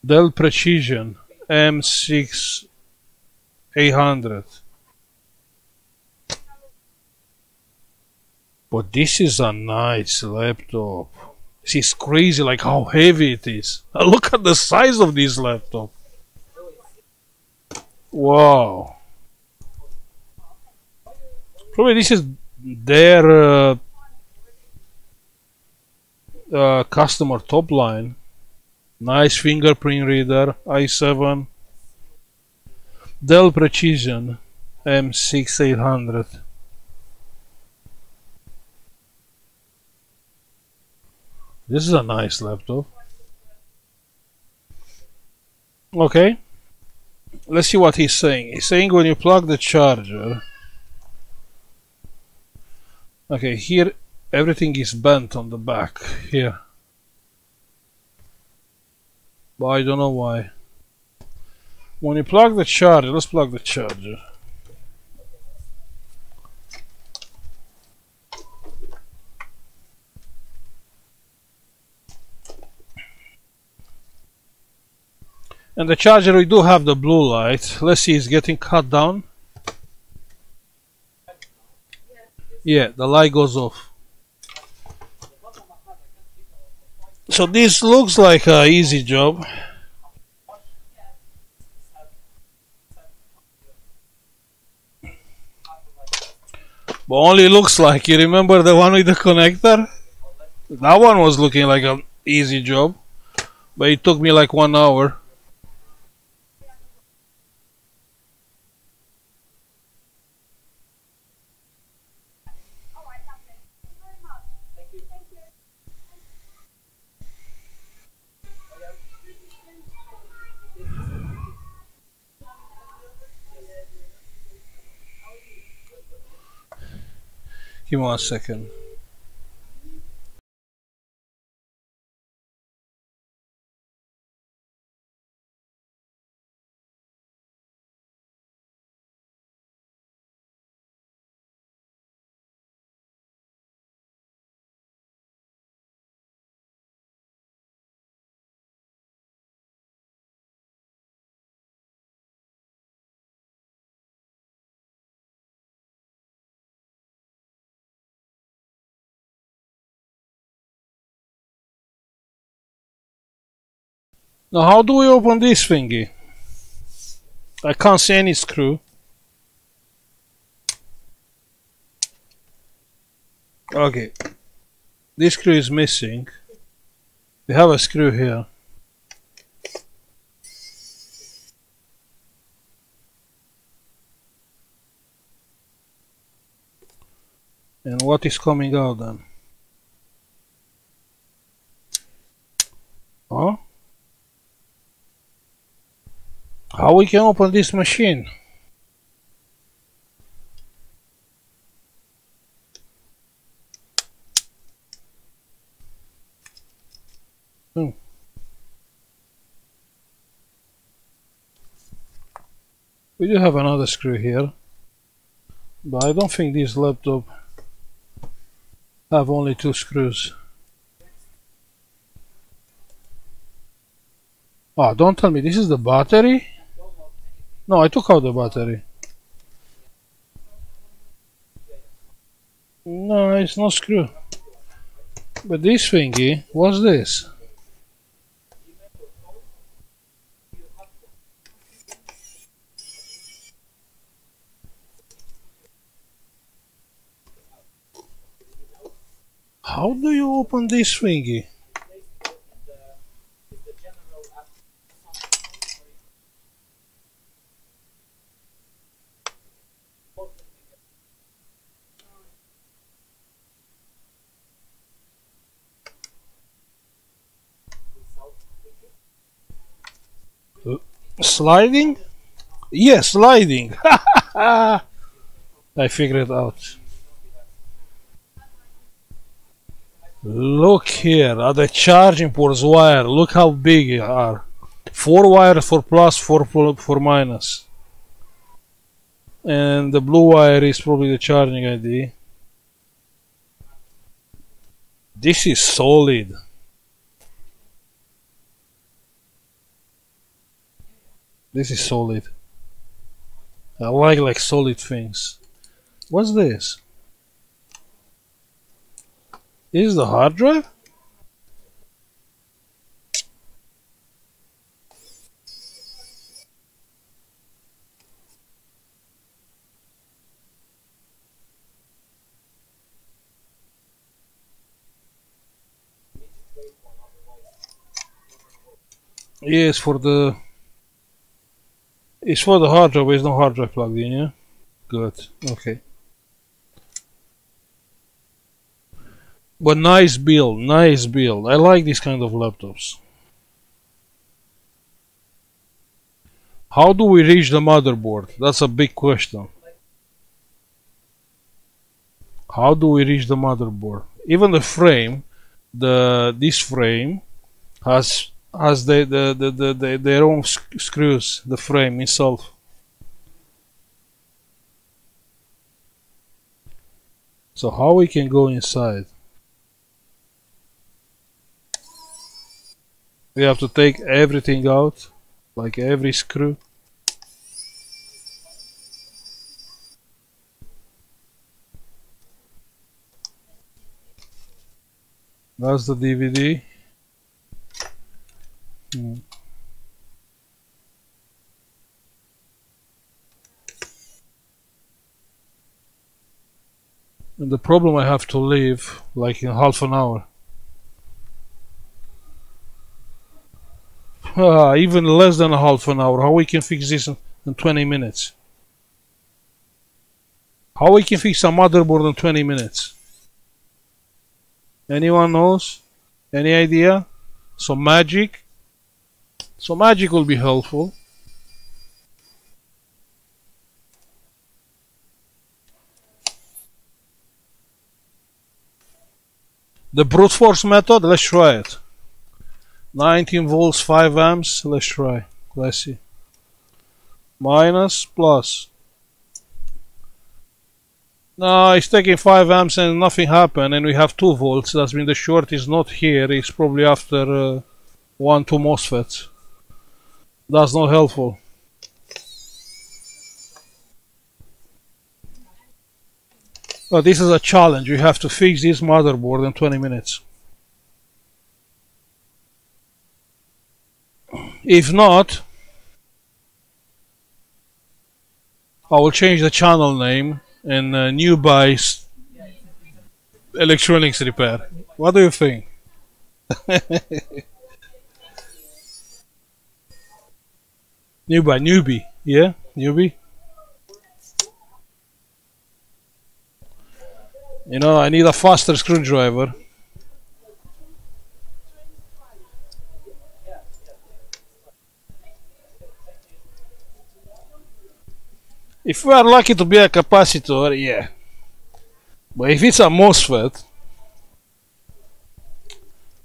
Speaker 1: Dell Precision M6 800. But this is a nice laptop. This is crazy, like how heavy it is. Look at the size of this laptop. Wow. Probably this is their uh, uh, customer top line. Nice fingerprint reader, i7. Dell Precision M6800. This is a nice laptop. Okay. Let's see what he's saying. He's saying when you plug the charger Okay, here everything is bent on the back, here. But I don't know why. When you plug the charger, let's plug the charger. And the charger, we do have the blue light. Let's see, it's getting cut down. Yeah, the light goes off. So this looks like a easy job. But only looks like. You remember the one with the connector? That one was looking like an easy job. But it took me like one hour. Give me one second. Now how do we open this thingy? I can't see any screw. Okay. This screw is missing. We have a screw here. And what is coming out then? Huh? How we can open this machine? Hmm. We do have another screw here, but I don't think this laptop have only two screws. Oh, don't tell me this is the battery? No, I took out the battery. No, it's no screw. But this thingy, what's this? How do you open this thingy? Sliding? Yes, sliding. I figured it out. Look here at the charging ports wire. Look how big they are. Four wires for plus, four for, for minus. And the blue wire is probably the charging ID. This is solid. This is solid. I like like solid things. What's this? Is the hard drive? Yes, for the it's for the hard drive, there's no hard drive plugged in, yeah? Good, okay. But nice build, nice build. I like these kind of laptops. How do we reach the motherboard? That's a big question. How do we reach the motherboard? Even the frame, the this frame has has the, the, the, the, the their own screws, the frame itself. So how we can go inside? We have to take everything out, like every screw. That's the DVD. Mm. And the problem I have to leave like in half an hour. Ah, even less than half an hour. How we can fix this in, in 20 minutes? How we can fix a motherboard in 20 minutes? Anyone knows? Any idea? Some magic? So magic will be helpful. The brute force method, let's try it. 19 volts, 5 amps, let's try. Let's see. Minus, plus. No, it's taking 5 amps and nothing happened and we have 2 volts. That means the short is not here, it's probably after uh, 1, 2 MOSFETs. That's not helpful. But this is a challenge. You have to fix this motherboard in 20 minutes. If not, I will change the channel name and uh, new buys electronics repair. What do you think? Newbie, newbie, yeah, newbie. You know, I need a faster screwdriver. If we are lucky to be a capacitor, yeah. But if it's a MOSFET,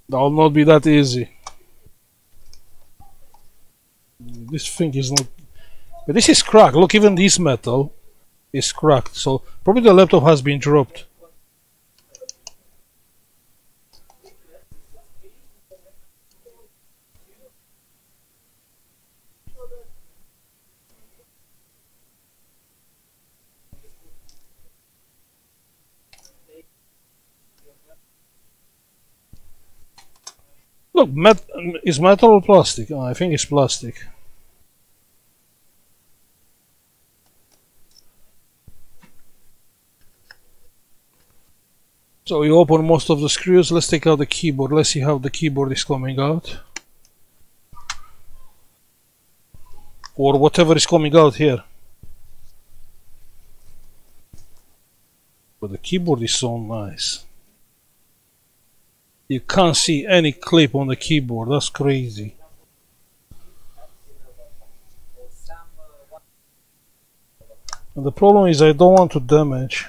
Speaker 1: that will not be that easy this thing is not but this is cracked look even this metal is cracked so probably the laptop has been dropped Look, met is metal or plastic? Oh, I think it's plastic. So you open most of the screws. Let's take out the keyboard. Let's see how the keyboard is coming out. Or whatever is coming out here. But the keyboard is so nice. You can't see any clip on the keyboard. That's crazy. And the problem is I don't want to damage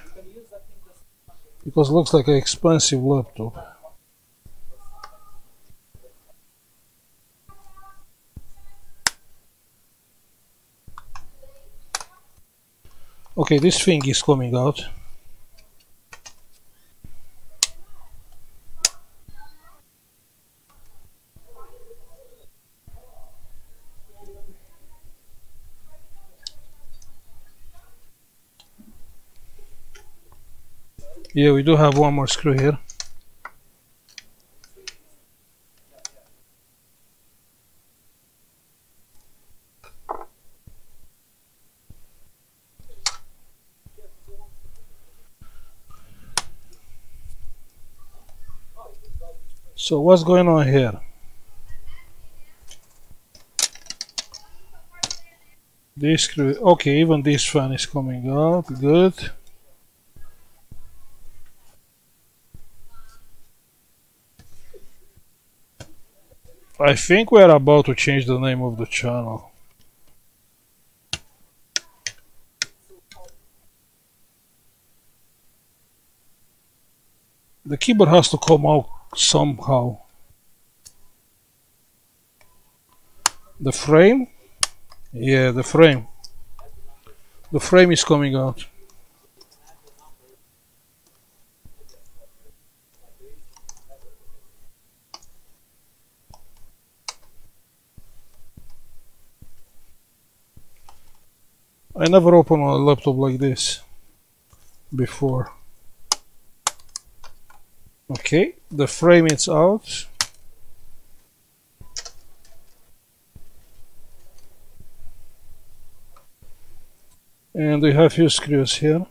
Speaker 1: because it looks like an expensive laptop. Okay, this thing is coming out. Yeah, we do have one more screw here. So what's going on here? This screw, okay, even this fan is coming out, good. I think we're about to change the name of the channel. The keyboard has to come out somehow. The frame? Yeah, the frame. The frame is coming out. I never open a laptop like this before. Okay, the frame is out. And we have few screws here.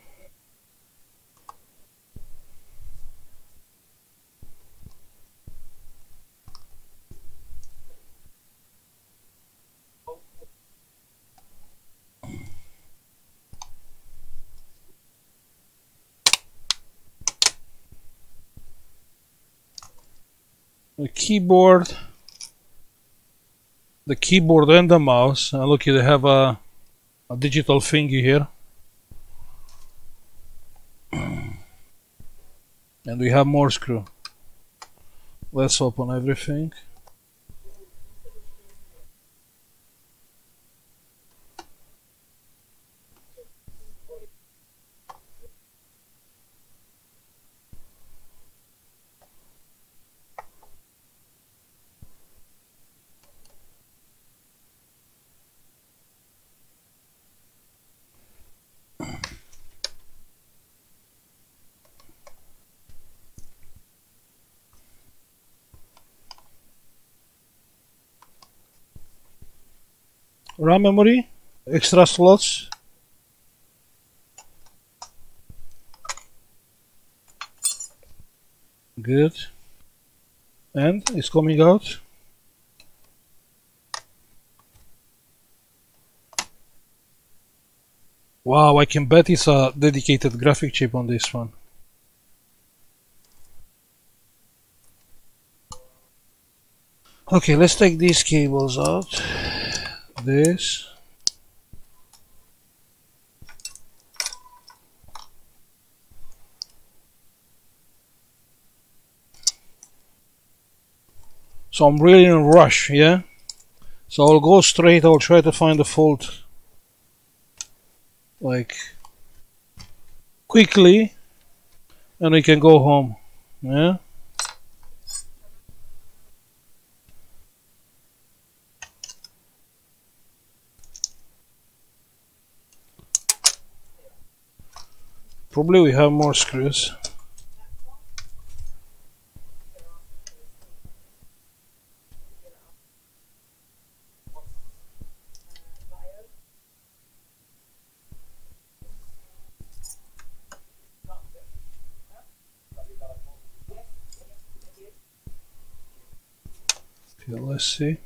Speaker 1: Keyboard the keyboard and the mouse. And look you have a, a digital thingy here. And we have more screw. Let's open everything RAM memory, extra slots. Good. And it's coming out. Wow, I can bet it's a dedicated graphic chip on this one. Okay, let's take these cables out this. So I'm really in a rush yeah? So I'll go straight I'll try to find the fault like quickly and we can go home yeah Probably we have more screws. Okay, let's see.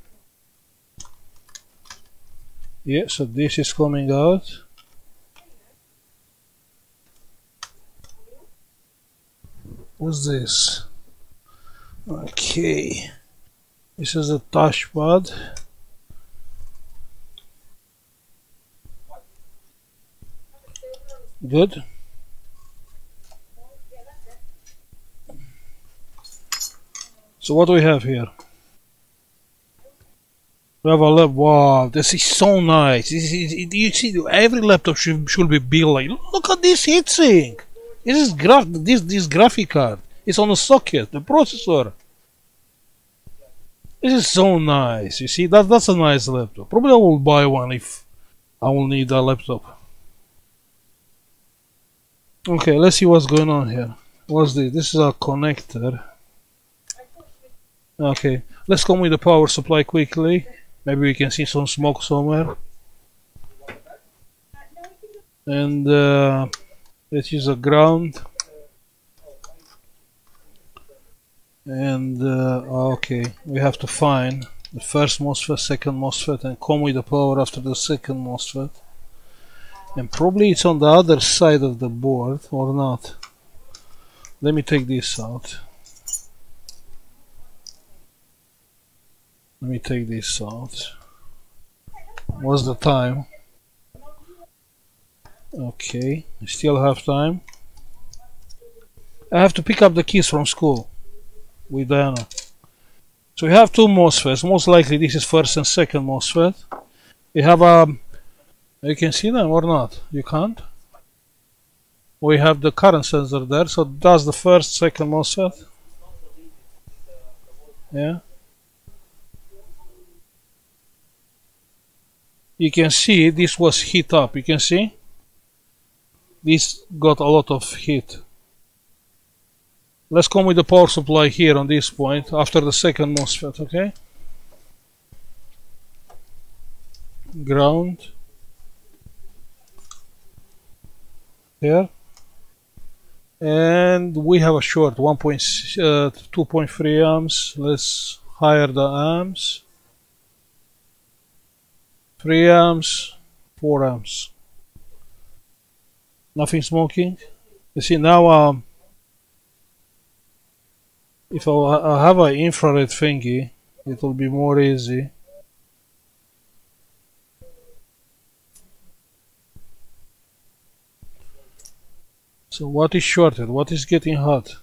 Speaker 1: Yeah, so this is coming out. What's this? Okay. This is a touchpad. Good. So what do we have here? We have a lap. Wow, this is so nice. This is, you see, every laptop should, should be built like. Look at this heatsink. This is gra this this graphic card. It's on a socket. The processor. This is so nice. You see, that that's a nice laptop. Probably I will buy one if I will need a laptop. Okay, let's see what's going on here. What's this? This is a connector. Okay, let's come with the power supply quickly. Maybe we can see some smoke somewhere. And uh, let's use a ground. And uh, okay, we have to find the first MOSFET, second MOSFET, and come with the power after the second MOSFET. And probably it's on the other side of the board or not. Let me take this out. Let me take this out. What's the time? Okay, I still have time. I have to pick up the keys from school with Diana. So we have two MOSFETs. Most likely this is first and second MOSFET. We have a... You can see them or not? You can't? We have the current sensor there. So that's the first, second MOSFET. Yeah. you can see this was heat up you can see this got a lot of heat let's come with the power supply here on this point after the second MOSFET okay ground here and we have a short 1. Uh, 2.3 amps let's higher the amps 3 amps, 4 amps. Nothing smoking. You see now um, if I, I have an infrared thingy it will be more easy. So what is shorted? What is getting hot?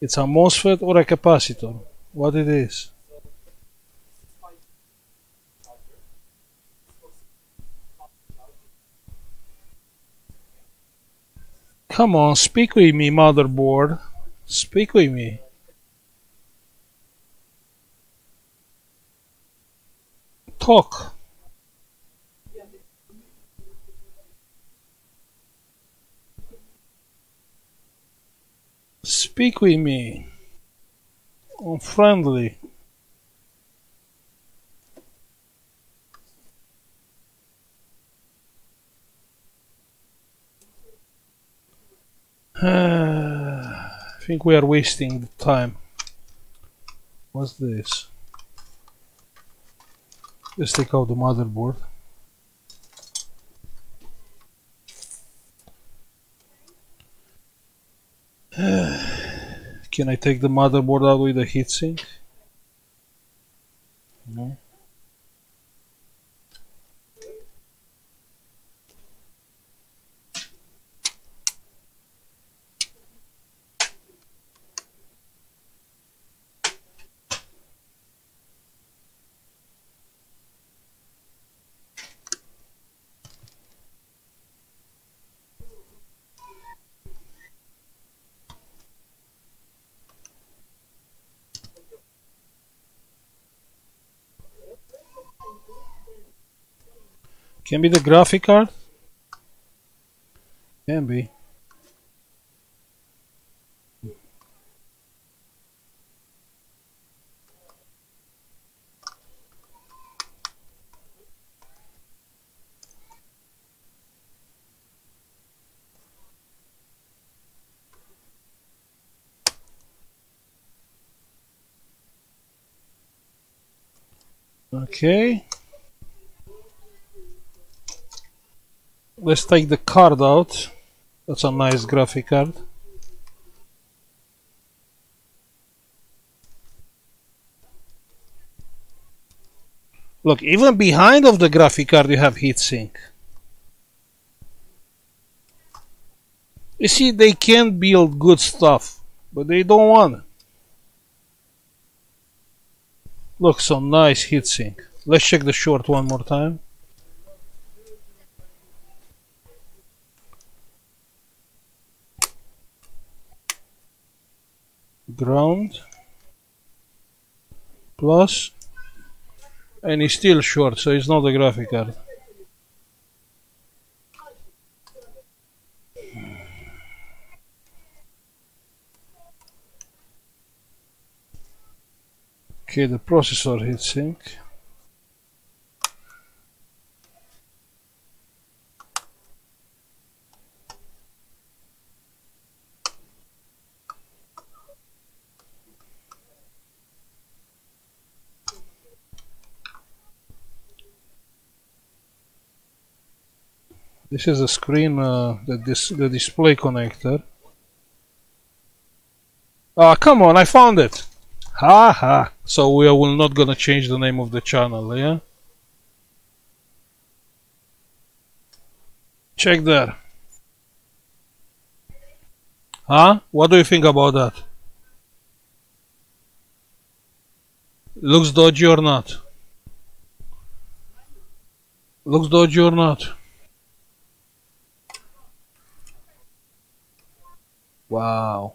Speaker 1: It's a MOSFET or a capacitor? What it is? Come on, speak with me, motherboard. Speak with me. Talk. Speak with me. I'm friendly. I think we are wasting the time. What's this? Let's take out the motherboard. Can I take the motherboard out with the heatsink? No. Can be the graphic card? Can be. Okay. Let's take the card out that's a nice graphic card look even behind of the graphic card you have heatsink You see, they can build good stuff, but they don't want it. Look, some nice heatsink. Let's check the short one more time. Ground plus and it's still short, so it's not a graphic card. Okay, the processor heatsink. This is a screen, uh, the, dis the display connector. Ah, come on, I found it! Ha ha! So we are will not gonna change the name of the channel, yeah? Check there. Huh? What do you think about that? Looks dodgy or not? Looks dodgy or not? Wow.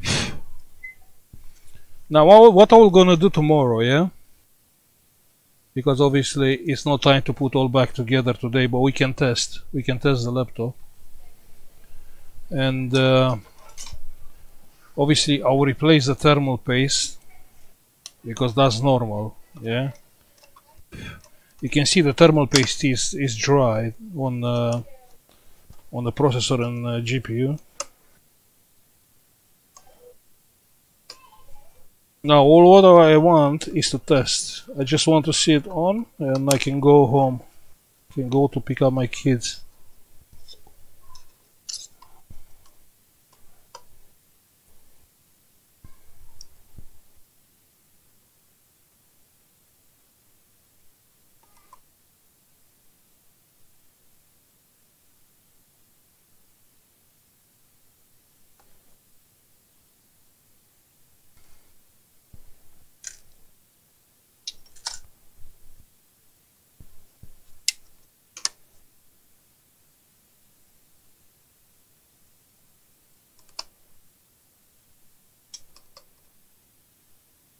Speaker 1: Now, what are we gonna do tomorrow, yeah? Because obviously it's not time to put all back together today, but we can test. We can test the laptop. And uh, obviously I'll replace the thermal paste because that's normal, yeah? You can see the thermal paste is, is dry on, uh, on the processor and uh, GPU. Now all what I want is to test. I just want to see it on and I can go home. I can go to pick up my kids.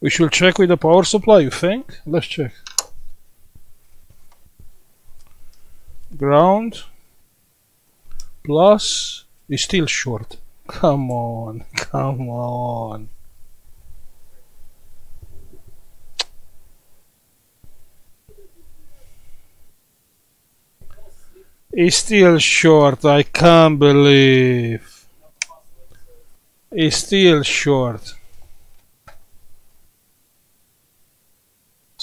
Speaker 1: We should check with the power supply, you think? Let's check. Ground plus is still short. Come on, come on. It's still short, I can't believe. It's still short.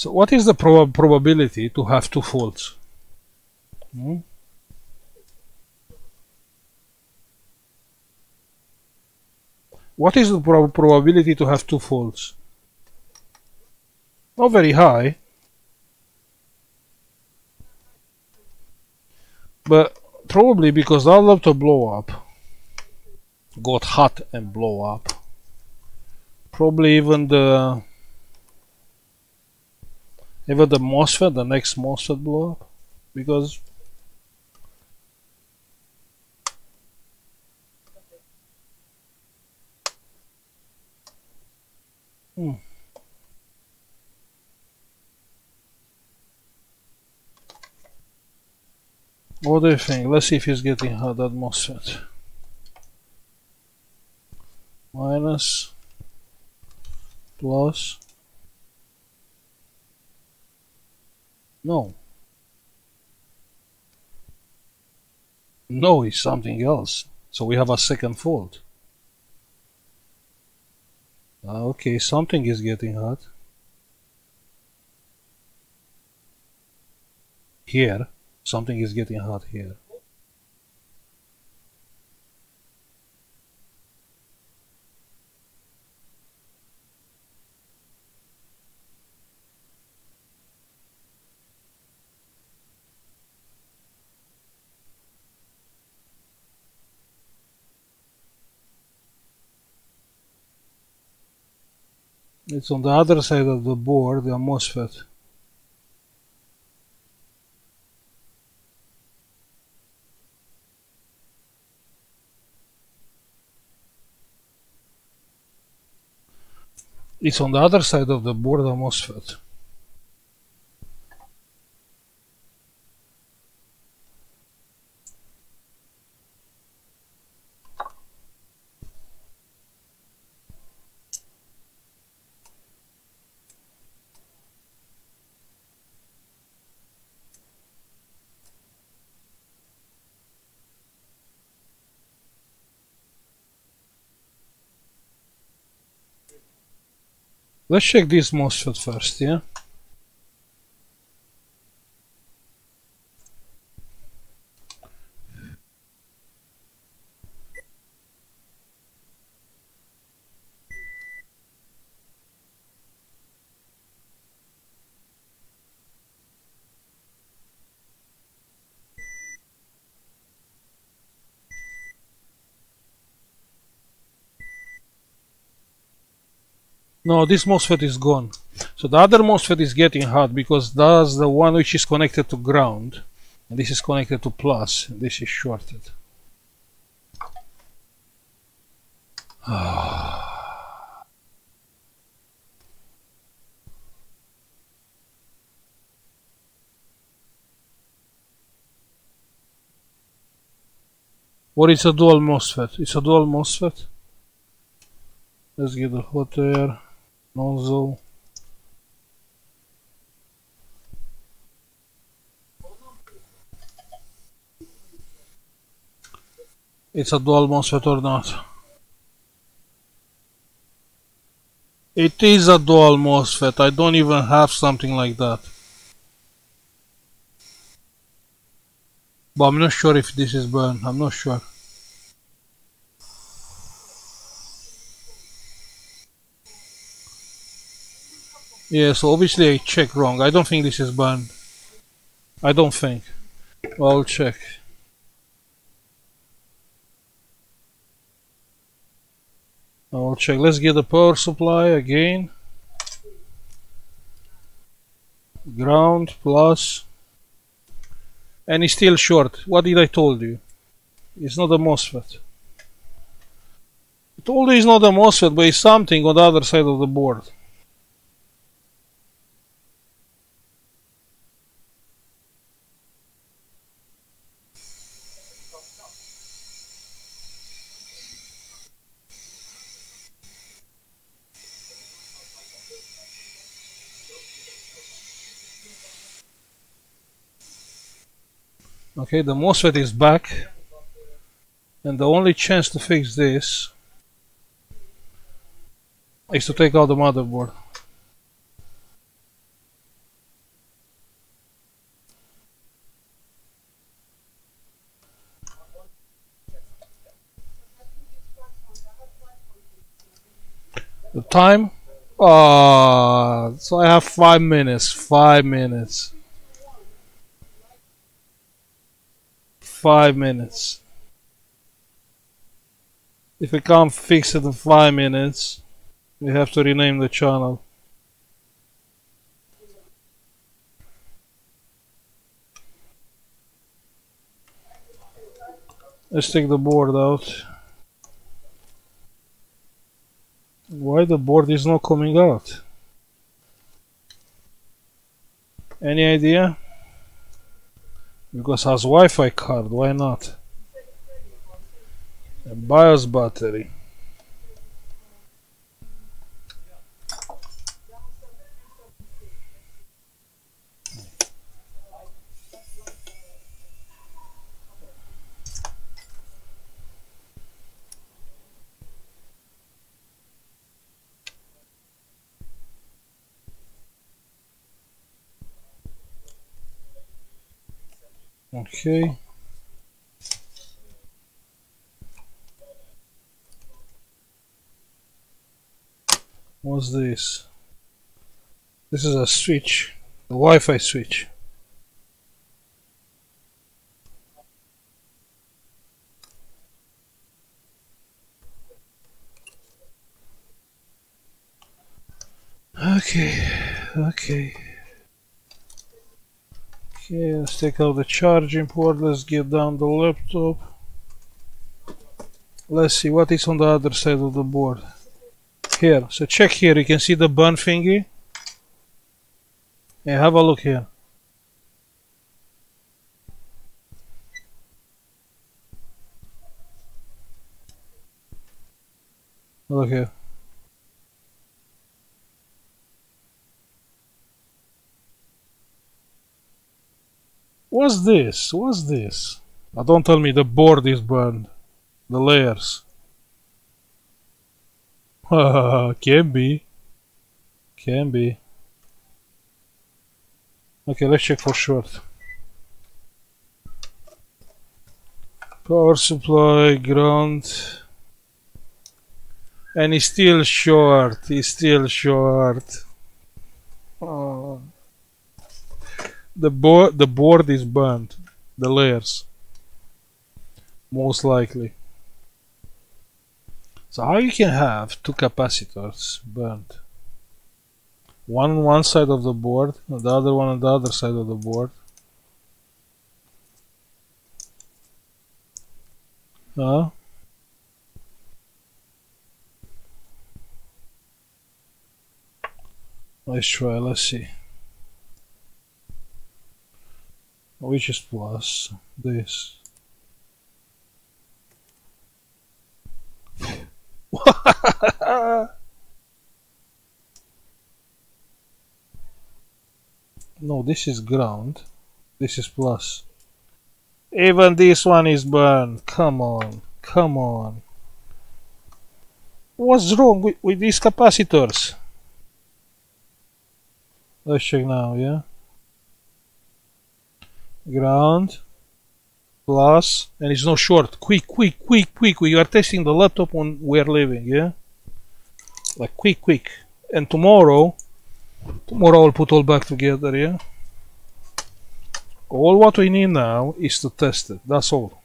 Speaker 1: So what is the prob probability to have two faults? Hmm? What is the prob probability to have two faults? Not very high. But probably because that laptop blow up, got hot and blow up. Probably even the even the MOSFET, the next MOSFET blow up? Because Hmm. What do you think? Let's see if he's getting hot that MOSFET. Minus plus No. No is something else. So we have a second fault. Ah, okay, something is getting hot. Here, something is getting hot here. It's on the other side of the board, the MOSFET. It's on the other side of the board, the MOSFET. Let's check this MOSFET first, yeah? No, this MOSFET is gone. So the other MOSFET is getting hot because that's the one which is connected to ground. And this is connected to plus. And this is shorted. Ah. What is a dual MOSFET? It's a dual MOSFET. Let's get the hot air nozzle it's a dual MOSFET or not it is a dual MOSFET. I don't even have something like that. But I'm not sure if this is burned. I'm not sure Yeah, so obviously I checked wrong. I don't think this is banned. I don't think. I'll check. I'll check. Let's get the power supply again. Ground plus. And it's still short. What did I told you? It's not a MOSFET. I told you it's not a MOSFET, but it's something on the other side of the board. Okay, the MOSFET is back. And the only chance to fix this is to take out the motherboard. The time? Uh, so I have five minutes. Five minutes. Five minutes. If we can't fix it in five minutes, we have to rename the channel. Let's take the board out. Why the board is not coming out? Any idea? Because has Wi-Fi card, why not? A BIOS battery. Okay. What's this? This is a switch, a Wi-Fi switch. Okay. Okay, let's take out the charging port. Let's get down the laptop. Let's see what is on the other side of the board. Here, so check here. You can see the burn thingy. Yeah, have a look here. Look here. What's this? What's this? Now don't tell me the board is burned. The layers. Can be. Can be. Okay, let's check for short. Power supply, ground. And he's still short. He's still short. Oh. The board, the board is burnt. The layers. Most likely. So how you can have two capacitors burnt? One on one side of the board, the other one on the other side of the board. Huh? Let's try, let's see. Which is plus this. no, this is ground. This is plus. Even this one is burned. Come on. Come on. What's wrong with, with these capacitors? Let's check now, yeah? Ground. And it's no short. Quick, quick, quick, quick. We are testing the laptop when we're leaving, yeah? Like, quick, quick. And tomorrow, tomorrow I'll put all back together, yeah? All what we need now is to test it. That's all.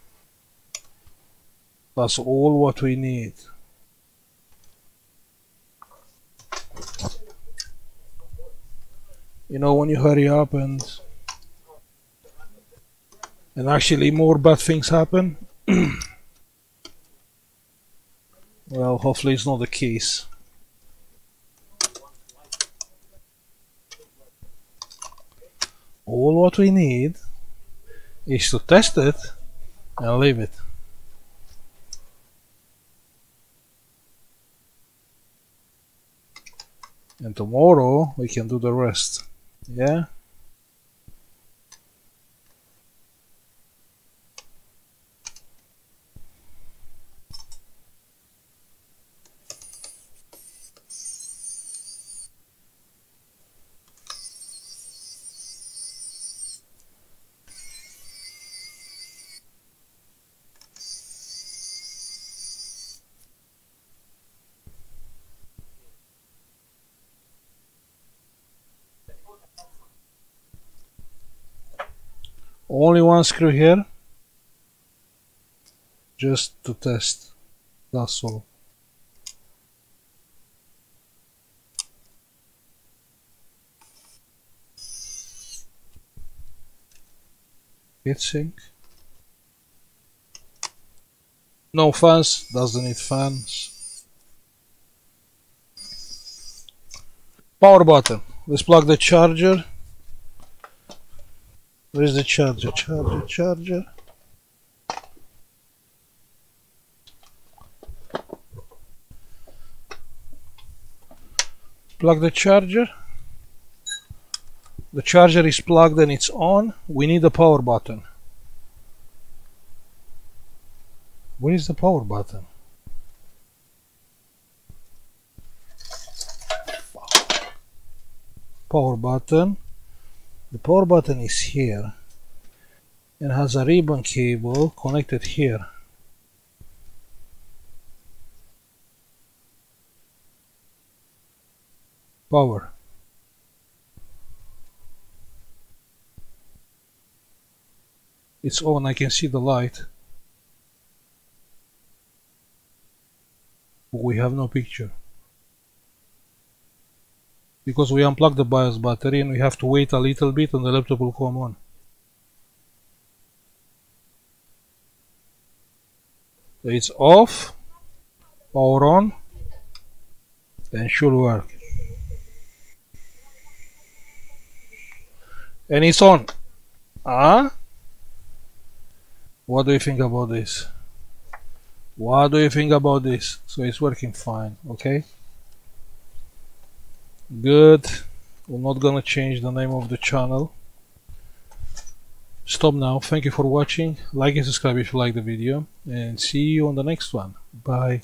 Speaker 1: That's all what we need. you know when you hurry up and and actually more bad things happen. Well hopefully it's not the case. All what we need is to test it and leave it. And tomorrow we can do the rest. Yeah. Only one screw here. Just to test. That's all. Heatsink no fans. Doesn't need fans. Power button. Let's plug the charger Where's the charger? Charger, charger. Plug the charger. The charger is plugged and it's on. We need the power button. Where is the power button? Power button the power button is here. And has a ribbon cable connected here. Power. It's on. I can see the light. We have no picture because we unplugged the BIOS battery and we have to wait a little bit and the laptop will come on. It's off, power on, and should work. And it's on. Ah? What do you think about this? What do you think about this? So it's working fine, okay? Good. We're not gonna change the name of the channel. Stop now. Thank you for watching. Like and subscribe if you like the video. And see you on the next one. Bye.